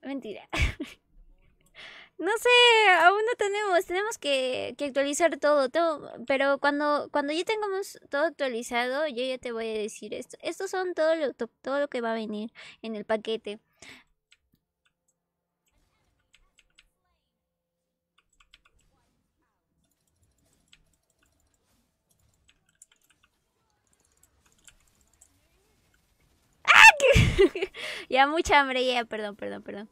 Mentira. [laughs] No sé, aún no tenemos, tenemos que, actualizar todo, todo, pero cuando, cuando ya tengamos todo actualizado, yo ya te voy a decir esto. Estos son todo lo, todo lo que va a venir en el paquete. ¡Ah! [laughs] ya mucha hambre, ya, perdón, perdón, perdón.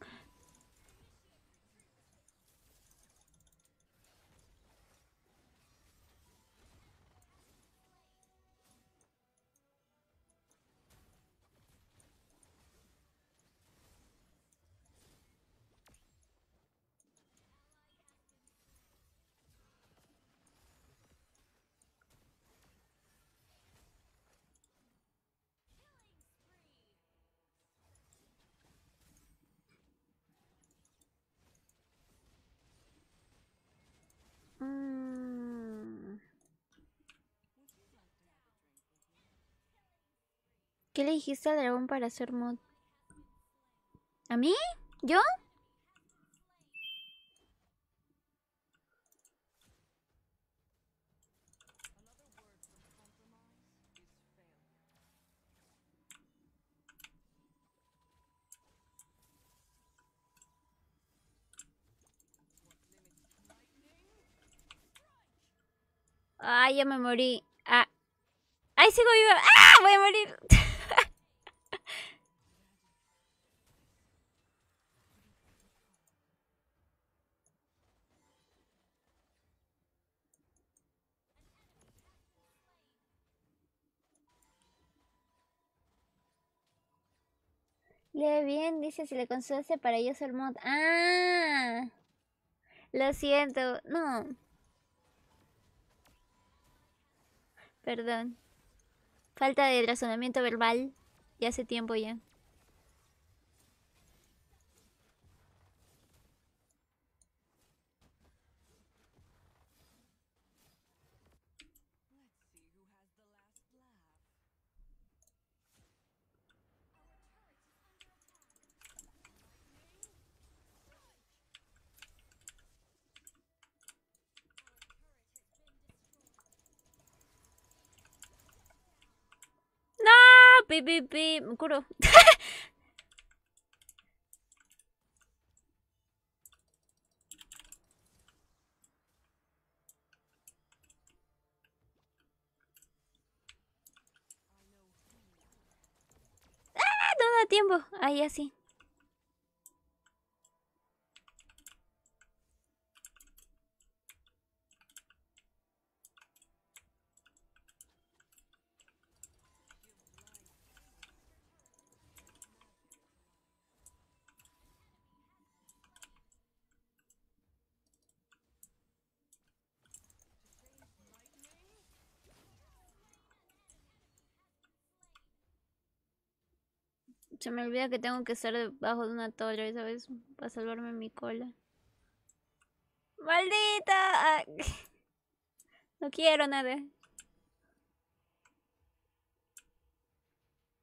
¿Qué le dijiste al dragón para hacer mod? ¿A mí? ¿Yo? Ay, ya me morí. Ah. ¡Ay, sigo viva! ¡Ah! Voy a morir. [laughs] Lee bien, dice si le consultaste para yo ser mod. Ah, lo siento, no. Perdón. Falta de razonamiento verbal. Ya hace tiempo ya. Pi, pi, pi. Me curo. [laughs] ¡Ah! Tiempo. Ahí así. Se me olvida que tengo que estar debajo de una torre, ¿sabes? Para salvarme mi cola. ¡Maldita! [laughs] No quiero nada.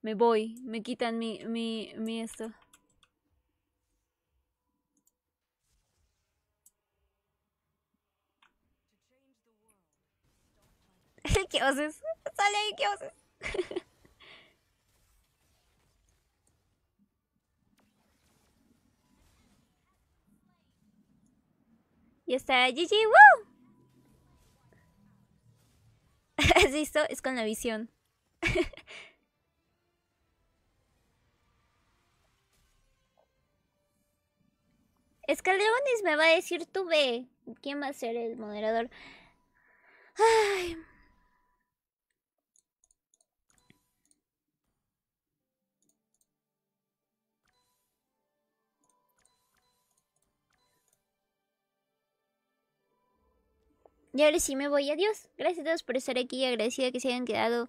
Me voy. Me quitan mi, mi, mi esto. [laughs] ¿Qué haces? Sale ahí, ¿qué haces? [laughs] Y está GG, ¡woo! [laughs] ¿Has visto? Es con la visión. [laughs] Escalerones me va a decir tú ve. ¿Quién va a ser el moderador? Ay. Y ahora sí me voy. Adiós. Gracias a todos por estar aquí. Agradecida que se hayan quedado.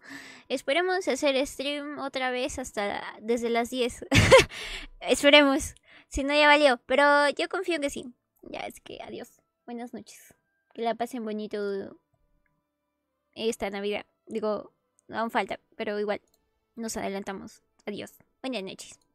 Esperemos hacer stream otra vez hasta desde las 10. [laughs] Esperemos. Si no, ya valió. Pero yo confío en que sí. Ya es que adiós. Buenas noches. Que la pasen bonito esta Navidad. Digo, aún falta, pero igual nos adelantamos. Adiós. Buenas noches.